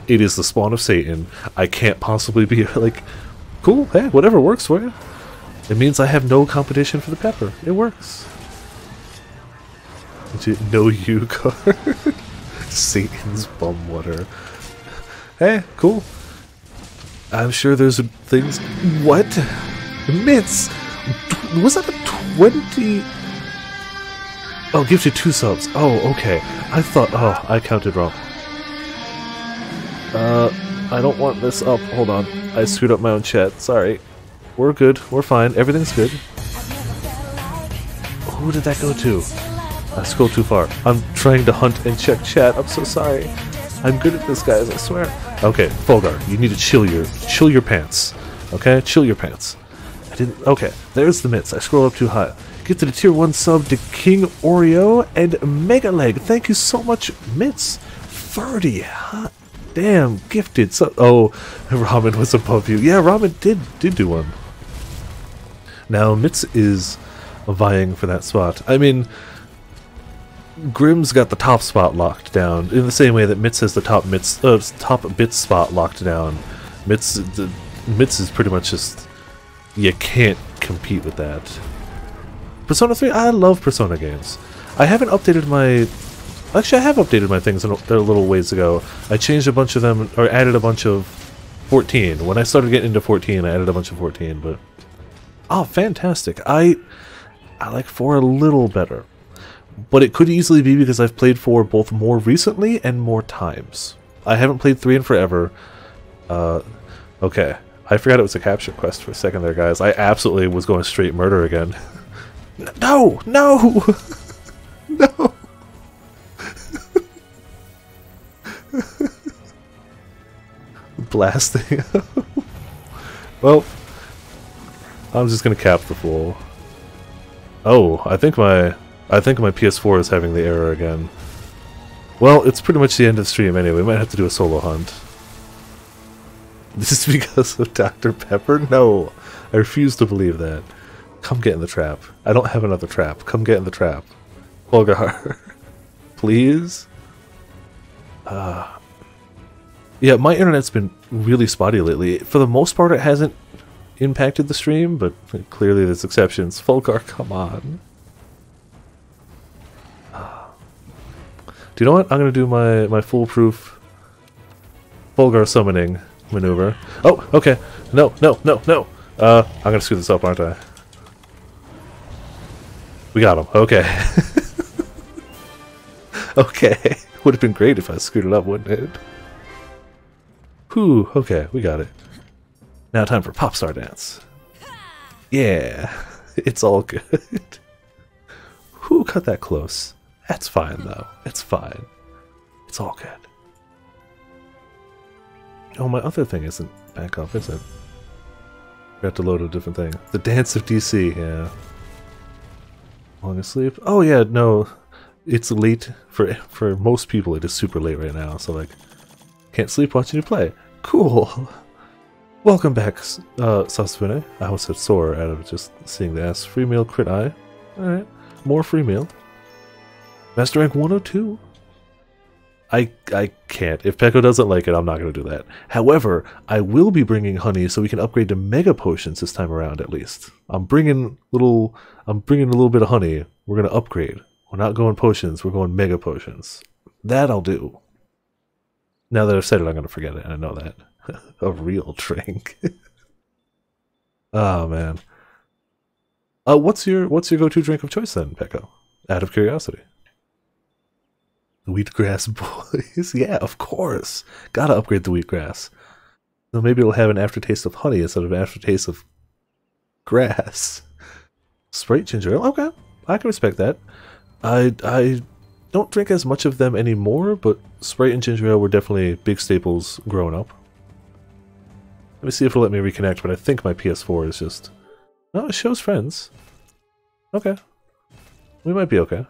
it is the spawn of Satan. I can't possibly be like, cool, hey, whatever works for you. It means I have no competition for the pepper. It works. No you card. Satan's bum water. Hey, cool. I'm sure there's things. What? Mitz! Was that a 20? Oh, gives you two subs. Oh, okay. I thought. Oh, I counted wrong. Uh, I don't want this up. Hold on. I screwed up my own chat. Sorry. We're good. We're fine. Everything's good. Who did that go to? I scrolled too far. I'm trying to hunt and check chat. I'm so sorry. I'm good at this, guys. I swear. Okay, Fulgur, you need to chill your chill your pants. Okay, chill your pants. I didn't. Okay, there's the Mitz. I scrolled up too high. Get to the tier one sub to King Oreo and Mega Leg. Thank you so much, Mitz. Thirty. Hot damn, gifted. So, oh, Ramen was above you. Yeah, Ramen did did do one. Now Mitz is vying for that spot. I mean, Grim's got the top spot locked down in the same way that Mitz has the top Mitz, uh, top bit spot locked down. Mitz, the, Mitz is pretty much just you can't compete with that. Persona 3, I love Persona games. I haven't updated my actually I have updated my things a, little ways ago. I changed a bunch of them or added a bunch of 14. When I started getting into 14, I added a bunch of 14, but Oh, fantastic. I I like 4 a little better. But it could easily be because I've played 4 both more recently and more times. I haven't played 3 in forever. Uh, okay. I forgot it was a capture quest for a second there, guys. I absolutely was going straight murder again. no! No! no! Blasting. well, I'm just gonna cap the fool. Oh, I think my I think my PS4 is having the error again. Well, it's pretty much the end of the stream anyway. We might have to do a solo hunt. This is because of Dr. Pepper? No, I refuse to believe that. Come get in the trap. I don't have another trap. Come get in the trap. Fulgur. Please? Uh, yeah, my internet's been really spotty lately. For the most part, it hasn't impacted the stream, but clearly there's exceptions. Fulgur, come on. Do you know what? I'm going to do my, my foolproof Fulgur summoning maneuver. Oh, okay. No, no, no, no. Uh, I'm going to screw this up, aren't I? We got him. Okay. okay. Would have been great if I screwed it up, wouldn't it? Whew, okay, we got it. Now time for pop star dance. Yeah, it's all good. Who cut that close? That's fine though. It's fine. It's all good. Oh, my other thing isn't back up, is it? We have to load a different thing. The Dance of DC, yeah. Long asleep? Oh yeah, no. It's late for for most people. It is super late right now, so like, can't sleep watching you play. Cool. Welcome back, uh, Sasune. I almost said sore out of just seeing the ass. Free meal crit eye. Alright. More free meal. Master rank 102. I I can't. If Pecco doesn't like it, I'm not going to do that. However, I will be bringing honey so we can upgrade to mega potions this time around at least. I'm bringing little I'm bringing a little bit of honey. We're going to upgrade. We're not going potions, we're going mega potions. That I'll do. Now that I've said it, I'm going to forget it, and I know that. a real drink. oh man. Uh, what's your what's your go-to drink of choice then, Pecco? Out of curiosity. Wheatgrass boys. yeah, of course. Gotta upgrade the wheatgrass. So maybe it'll have an aftertaste of honey instead of an aftertaste of grass. Sprite ginger ale. Okay, I can respect that. I I don't drink as much of them anymore, but Sprite and ginger ale were definitely big staples growing up. Let me see if it'll let me reconnect, but I think my PS4 is just... No, it shows friends. Okay. We might be okay.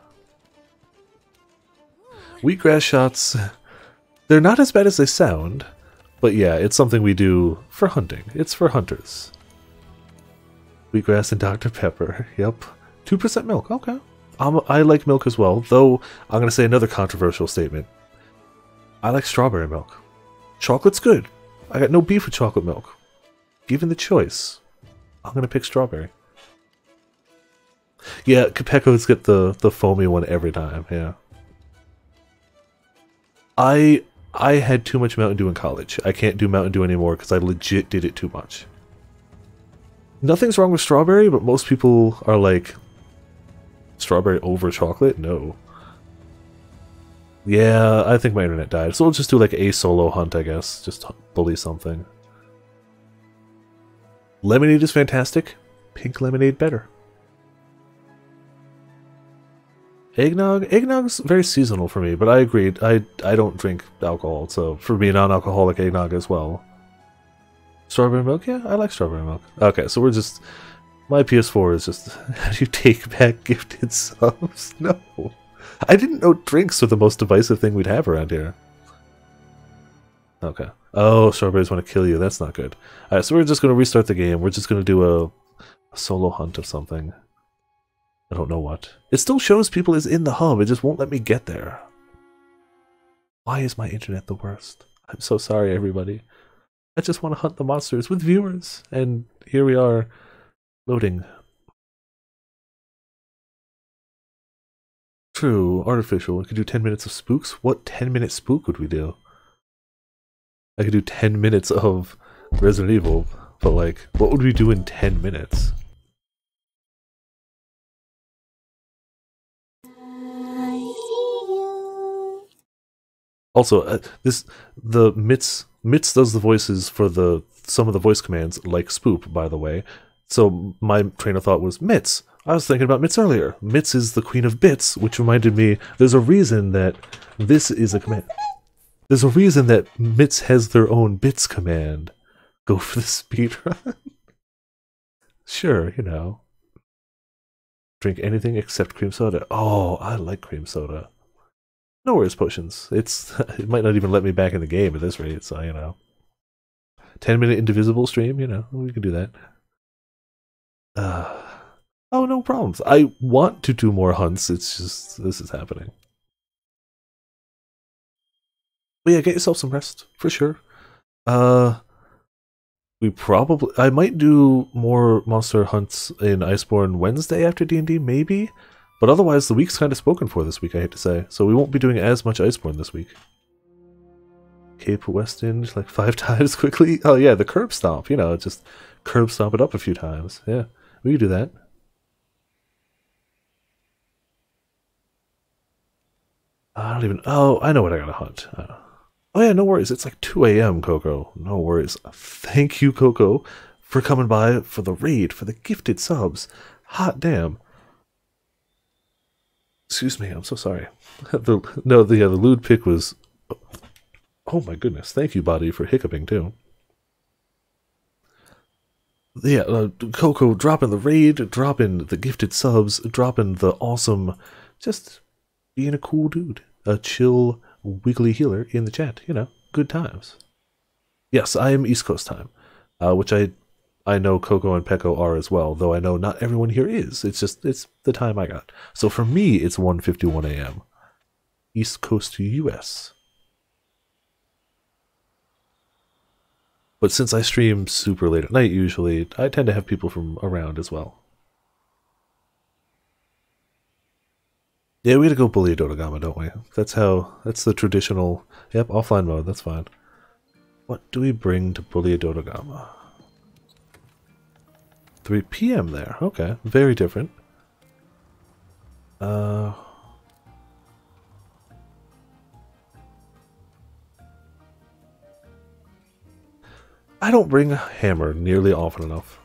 Wheatgrass shots, they're not as bad as they sound, but yeah, it's something we do for hunting. It's for hunters. Wheatgrass and Dr. Pepper, yep. 2% milk, okay. I like milk as well, though I'm going to say another controversial statement. I like strawberry milk. Chocolate's good. I got no beef with chocolate milk. Given the choice, I'm going to pick strawberry. Yeah, Capecos get the, the foamy one every time, yeah. I I had too much Mountain Dew in college. I can't do Mountain Dew anymore because I legit did it too much. Nothing's wrong with strawberry, but most people are like, strawberry over chocolate? No. Yeah, I think my internet died. So we'll just do like a solo hunt, I guess. Just bully something. Lemonade is fantastic. Pink lemonade better. Eggnog? Eggnog's very seasonal for me, but I agreed. I, I don't drink alcohol, so for me, non-alcoholic eggnog as well. Strawberry milk? Yeah, I like strawberry milk. Okay, so we're just... My PS4 is just... How do you take back gifted subs? No. I didn't know drinks were the most divisive thing we'd have around here. Okay. Oh, strawberries want to kill you. That's not good. Alright, so we're just going to restart the game. We're just going to do a, a solo hunt of something. I don't know what. It still shows people is in the hub, it just won't let me get there. Why is my internet the worst? I'm so sorry, everybody. I just want to hunt the monsters with viewers, and here we are, loading. True, artificial. We could do 10 minutes of spooks. What 10 minute spook would we do? I could do 10 minutes of Resident Evil, but like, what would we do in 10 minutes? Also, uh, this the Mitz Mitz does the voices for the some of the voice commands, like Spoop, by the way. So my train of thought was Mitz. I was thinking about Mitz earlier. Mitz is the queen of bits, which reminded me there's a reason that this is a command. There's a reason that Mitz has their own bits command. Go for the speed run. sure, you know. Drink anything except cream soda. Oh, I like cream soda. No worries, potions. It's it might not even let me back in the game at this rate, so you know. Ten minute indivisible stream, you know, we can do that. Uh, oh, no problems. I want to do more hunts. It's just this is happening. But yeah, get yourself some rest for sure. Uh, we probably I might do more monster hunts in Iceborne Wednesday after D and D, maybe. But otherwise, the week's kind of spoken for this week, I hate to say. So we won't be doing as much Iceborne this week. Cape West End, like five times quickly. Oh yeah, the curb stomp. You know, just curb stomp it up a few times. Yeah, we could do that. I don't even. Oh, I know what I gotta hunt. Uh, oh yeah, no worries. It's like 2 a.m. Coco. No worries. Thank you, Coco, for coming by for the raid for the gifted subs. Hot damn. Excuse me, I'm so sorry. the no, the yeah, the lewd pick was. Oh my goodness! Thank you, body, for hiccuping too. Yeah, uh, Coco dropping the raid, dropping the gifted subs, dropping the awesome, just being a cool dude, a chill, wiggly healer in the chat. You know, good times. Yes, I am East Coast time, uh, which I I know Coco and Peko are as well, though I know not everyone here is. It's just it's the time I got. So for me, it's 1:51 a.m. East Coast US. But since I stream super late at night usually, I tend to have people from around as well. Yeah, we gotta go bully Dodogama, don't we? That's how, that's the traditional, yep, offline mode, that's fine. What do we bring to bully Dodogama? 3 p.m. there. Okay, very different. Uh... I don't bring a hammer nearly often enough.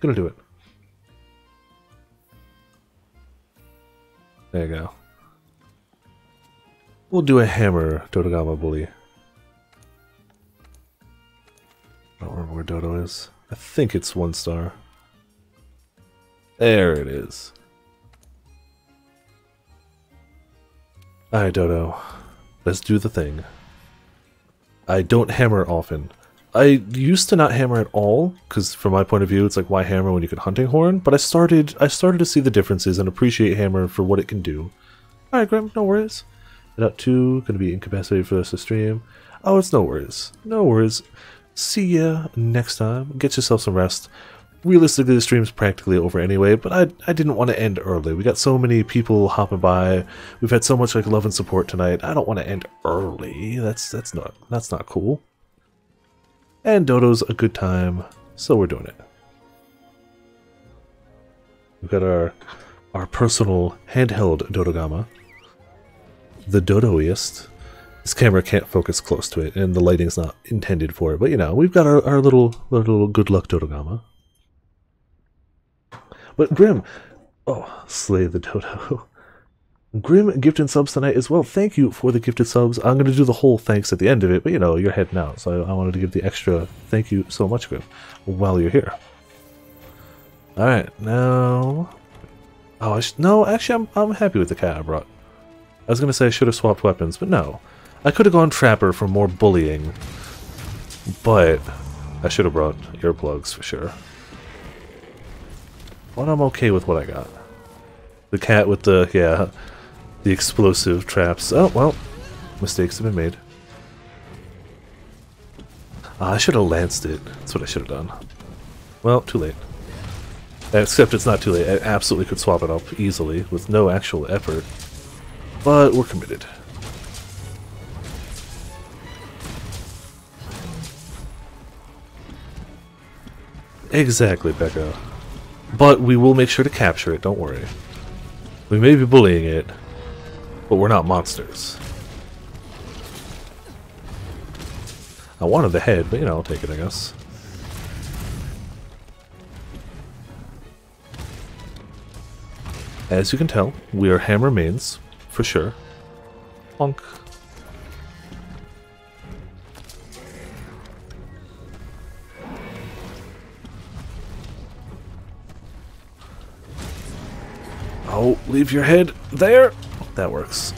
Gonna do it. There you go. We'll do a hammer Dodogama bully. I don't remember where Dodo is. I think it's one star. There it is. Alright, Dodo. Let's do the thing. I don't hammer often. I used to not hammer at all, because from my point of view, it's like why hammer when you could hunting horn. But I started, I started to see the differences and appreciate hammer for what it can do. All right, Grim, no worries. About two, gonna be incapacitated for rest of the stream. Oh, it's no worries, no worries. See ya next time. Get yourself some rest. Realistically, the stream's practically over anyway, but I I didn't want to end early. We got so many people hopping by. We've had so much like love and support tonight. I don't want to end early. That's that's not that's not cool. And Dodo's a good time, so we're doing it. We've got our our personal handheld Dodogama. The Dodoist. This camera can't focus close to it, and the lighting's not intended for it. But you know, we've got our, our little our little good luck Dodogama. But Grim, oh, slay the Dodo. Grim gifted subs tonight as well. Thank you for the gifted subs. I'm going to do the whole thanks at the end of it, but you know, you're heading out, so I wanted to give the extra thank you so much, Grim, while you're here. Alright, now... Oh, I no, actually, I'm, I'm happy with the cat I brought. I was going to say I should have swapped weapons, but no. I could have gone Trapper for more bullying, but I should have brought earplugs for sure. But I'm okay with what I got. The cat with the, yeah, the explosive traps. Oh, well, mistakes have been made. Ah, I should have lanced it. That's what I should have done. Well, too late. Except it's not too late. I absolutely could swap it up easily with no actual effort. But we're committed. Exactly, Becca. But we will make sure to capture it, don't worry. We may be bullying it, but we're not monsters. I wanted the head, but you know, I'll take it, I guess. As you can tell, we are hammer mains, for sure. Honk. Leave your head there. That works.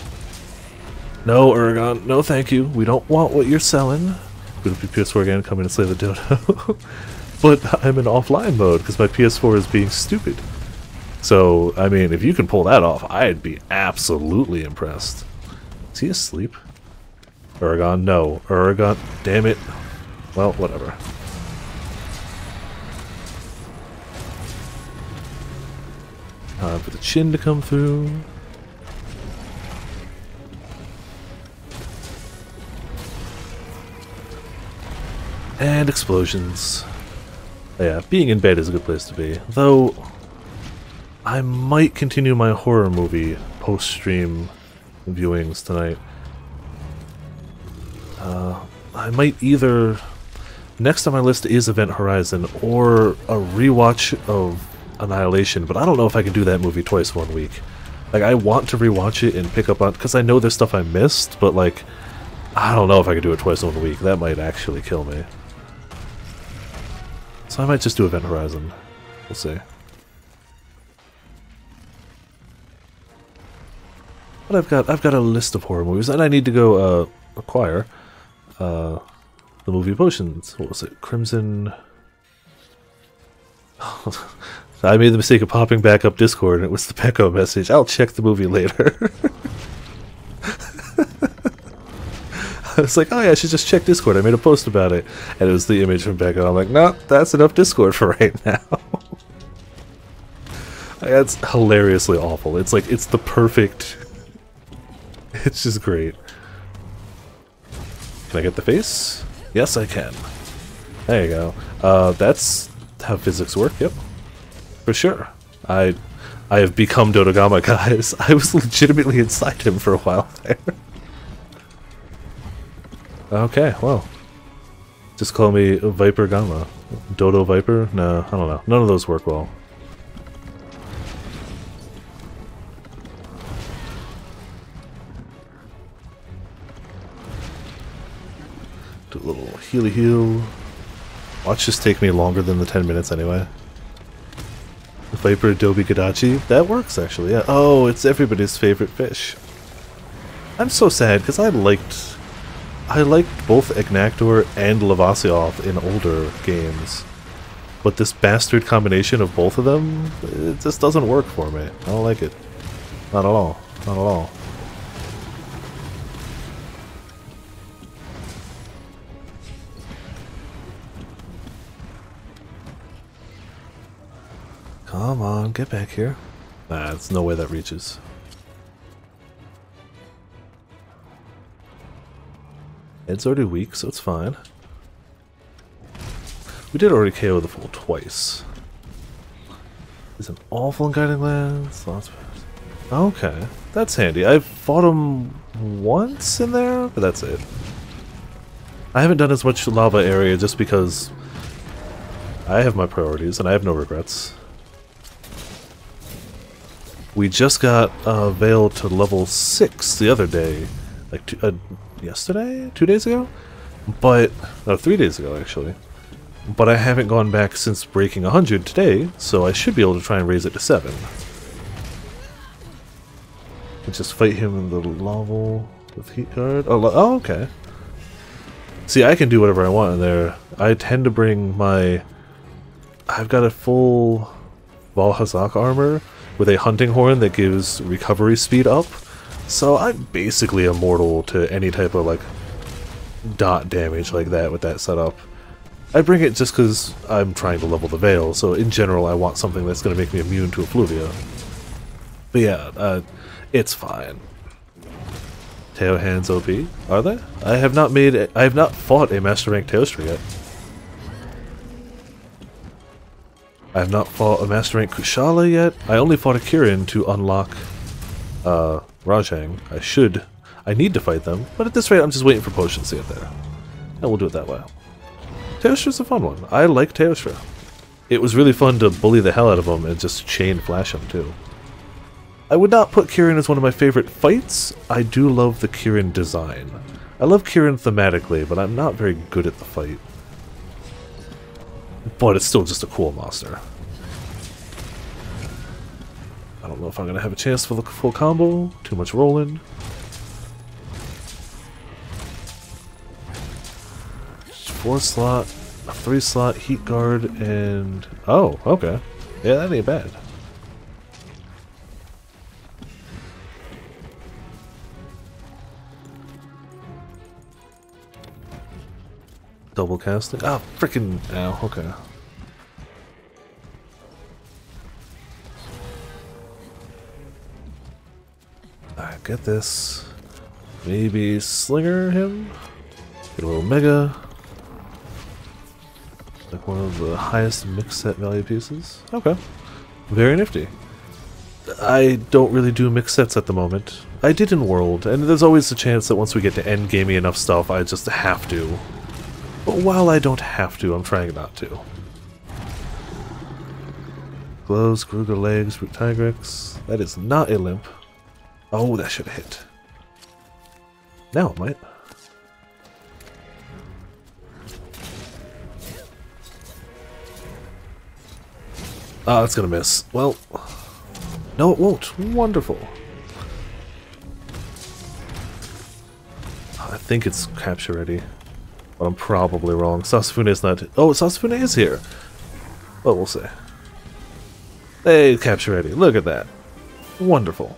No, Uragaan, no thank you. We don't want what you're selling. Good be PS4 again, come in and slay the dodo. but I'm in offline mode because my PS4 is being stupid. So, I mean, if you can pull that off, I'd be absolutely impressed. Is he asleep? Uragaan, no. Uragaan, damn it. Well, whatever. Time for the chin to come through. And explosions. Yeah, being in bed is a good place to be. Though, I might continue my horror movie post-stream viewings tonight. Uh, I might either... Next on my list is Event Horizon, or a rewatch of Annihilation, but I don't know if I can do that movie twice one week. Like, I want to rewatch it and pick up on... Because I know there's stuff I missed, but, like, I don't know if I can do it twice one week. That might actually kill me. So I might just do Event Horizon. We'll see. But I've got I've got a list of horror movies, and I need to go uh, acquire uh, the movie Potions. What was it? Crimson. I made the mistake of popping back up Discord, and it was the Pecco message. I'll check the movie later. I was like, oh yeah, I should just check Discord. I made a post about it, and it was the image from Becca. I'm like, no, that's enough Discord for right now. That's hilariously awful. It's like it's the perfect. It's just great. Can I get the face? Yes, I can. There you go. Uh, that's how physics work. Yep, for sure. I I have become Dodogama, guys. I was legitimately inside him for a while there. okay, well. Just call me Viper Gamma. Dodo Viper? No, I don't know. None of those work well. Do a little healy heal. Watch this take me longer than the 10 minutes anyway. Viper Adobe Gadachi. That works actually, yeah. Oh, it's everybody's favorite fish. I'm so sad because I liked I liked both Agnaktor and Lavasioth in older games. But this bastard combination of both of them, it just doesn't work for me. I don't like it. Not at all. Not at all. Come on, get back here. Nah, there's no way that reaches. It's already weak, so it's fine. We did already KO the fool twice. Is an awful in Guiding Lands. Okay, that's handy. I've fought him once in there, but that's it. I haven't done as much lava area just because I have my priorities and I have no regrets. We just got uh, Vale to level 6 the other day. Like, two, uh, yesterday? Two days ago? But, no, three days ago, actually. But I haven't gone back since breaking 100 today, so I should be able to try and raise it to 7. just fight him in the level with heat guard. Oh, oh, okay. See, I can do whatever I want in there. I tend to bring my... I've got a full Vaal Hazak armor, with a hunting horn that gives recovery speed up. So I'm basically immortal to any type of like dot damage like that with that setup. I bring it just because I'm trying to level the Vale, so in general I want something that's going to make me immune to Effluvia. But yeah, uh, it's fine. Teo hands OP, are they? I have not made I have not fought a Master Rank Teostra yet. I have not fought a Master Rank Kushala yet. I only fought a Kirin to unlock uh, Rajang. I should. I need to fight them, but at this rate I'm just waiting for potions to get there. And we'll do it that way. Teostra's a fun one. I like Teostra. It was really fun to bully the hell out of him and just chain flash him too. I would not put Kirin as one of my favorite fights. I do love the Kirin design. I love Kirin thematically, but I'm not very good at the fight. But it's still just a cool monster. I don't know if I'm going to have a chance for the full combo. Too much rolling. Four slot, three slot, heat guard, and... Oh, okay. Yeah, that ain't bad. Double casting? Ah, oh, freaking... Ow, okay. Alright, get this. Maybe slinger him? Get a little mega. Like one of the highest mix set value pieces. Okay. Very nifty. I don't really do mix sets at the moment. I did in World, and there's always a chance that once we get to end gaming enough stuff, I just have to. But while I don't have to, I'm trying not to. Gloves, Kruger legs, Brute Tigrex. That is not a limp. Oh, that should have hit. Now it might. Ah, oh, it's gonna miss. Well, no it won't. Wonderful. I think it's capture ready. But I'm probably wrong. Sasafune is not... Oh, Sasafune is here! Well, we'll see. Hey, capture ready. Look at that. Wonderful.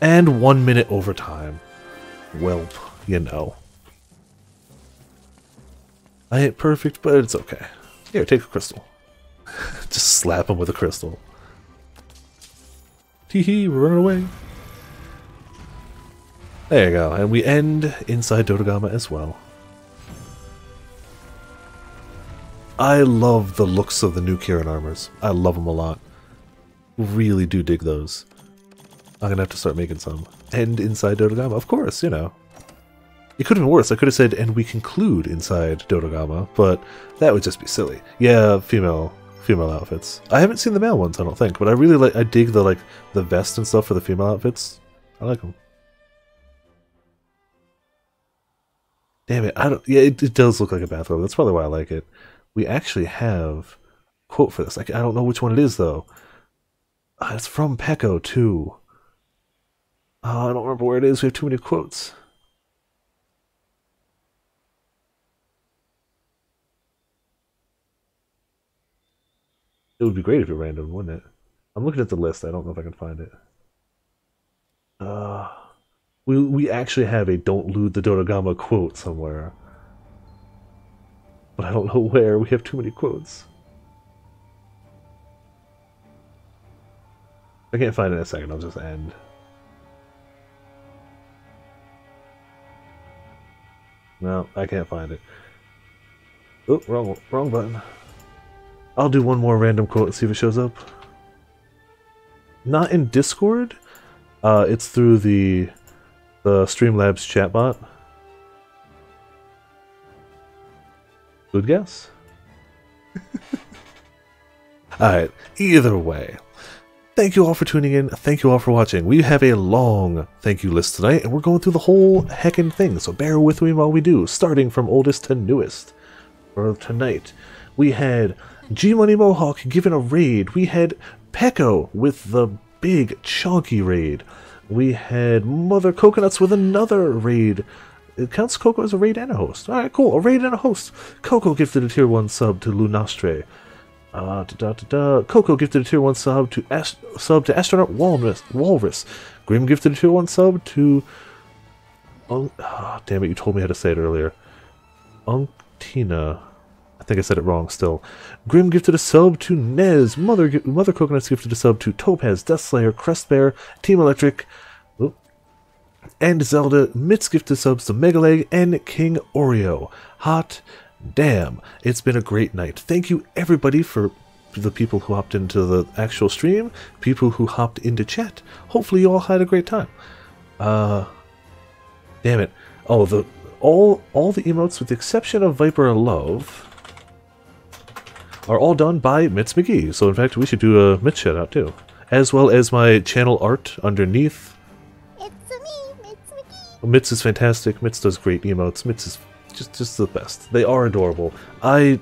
And one minute overtime. Well, you know. I ain't perfect, but it's okay. Here, take a crystal. Just slap him with a crystal. Tee hee, we're running away. There you go, and we end inside Dodogama as well. I love the looks of the new Kirin armors. I love them a lot. Really do dig those. I'm gonna have to start making some. And inside Dodogama, of course, you know. It could have been worse. I could have said, and we conclude inside Dodogama, but that would just be silly. Yeah, female female outfits. I haven't seen the male ones, I don't think, but I really like, I dig the, like, the vest and stuff for the female outfits. I like them. Damn it! I don't. Yeah, it, it does look like a bathrobe. That's probably why I like it. We actually have a quote for this. I, I don't know which one it is though. Uh, it's from Peko too. Oh, I don't remember where it is. We have too many quotes. It would be great if it random, wouldn't it? I'm looking at the list. I don't know if I can find it. Uh, we we actually have a "Don't loot the Dodogama" quote somewhere, but I don't know where. We have too many quotes. I can't find it in a second. I'll just end. No, I can't find it. Oh, wrong, wrong button. I'll do one more random quote and see if it shows up. Not in Discord. Uh, it's through the the Streamlabs chatbot. Good guess. Alright, either way. Thank you all for tuning in. Thank you all for watching. We have a long thank you list tonight, and we're going through the whole heckin' thing, so bear with me while we do, starting from oldest to newest. For tonight, we had G Money Mohawk giving a raid. We had Peko with the big chunky raid. We had Mother Coconuts with another raid. It counts Coco as a raid and a host. Alright, cool. A raid and a host. Coco gifted a tier 1 sub to Lunastre. Uh, da, da, da. Coco gifted a tier 1 sub to Ast sub to Astronaut Walrus. Walrus. Grim gifted a tier 1 sub to... Um, oh, damn it, you told me how to say it earlier. Unctina. I think I said it wrong still. Grim gifted a sub to Nez. Mother Mother Coconuts gifted a sub to Topaz, Deathslayer, Crestbear, Team Electric, and Zelda. Mitz gifted subs to Megaleg and King Oreo. Hot damn. It's been a great night. Thank you everybody for the people who hopped into the actual stream, people who hopped into chat. Hopefully you all had a great time. Uh damn it. Oh, the all all the emotes with the exception of Viper Love are all done by Mitz McGee. So in fact, we should do a Mitz shout out too, as well as my channel art underneath. Mitz is fantastic. Mitz does great emotes. Mitz is just just the best. They are adorable. I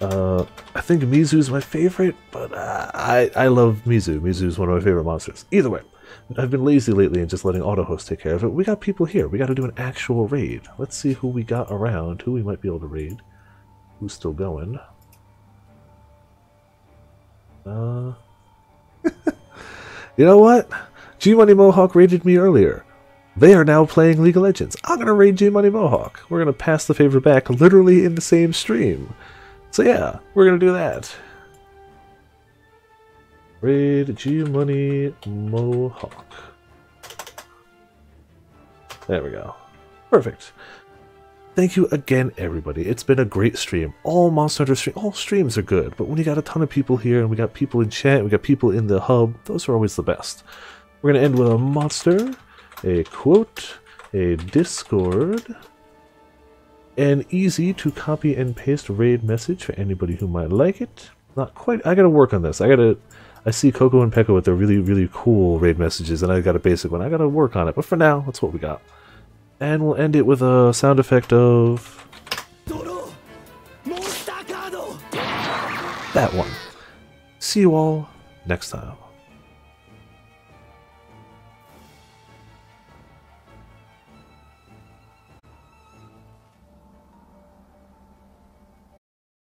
uh, I think Mizu is my favorite, but uh, I I love Mizu. Mizu is one of my favorite monsters. Either way, I've been lazy lately and just letting AutoHost take care of it. We got people here. We got to do an actual raid. Let's see who we got around, who we might be able to raid. Who's still going? Uh, you know what? G Money Mohawk raided me earlier. They are now playing League of Legends. I'm gonna raid G Money Mohawk. We're gonna pass the favor back literally in the same stream. So yeah, we're gonna do that. Raid G Money Mohawk. There we go. Perfect. Thank you again, everybody. It's been a great stream. All Monster Hunter stream, all streams are good, but when you got a ton of people here and we got people in chat, we got people in the hub, those are always the best. We're gonna end with a monster, a quote, a Discord, an easy to copy and paste raid message for anybody who might like it. Not quite. I gotta work on this. I gotta. I see Coco and Peko with their really, really cool raid messages, and I got a basic one. I gotta work on it, but for now, that's what we got. And we'll end it with a sound effect of that one. See you all next time.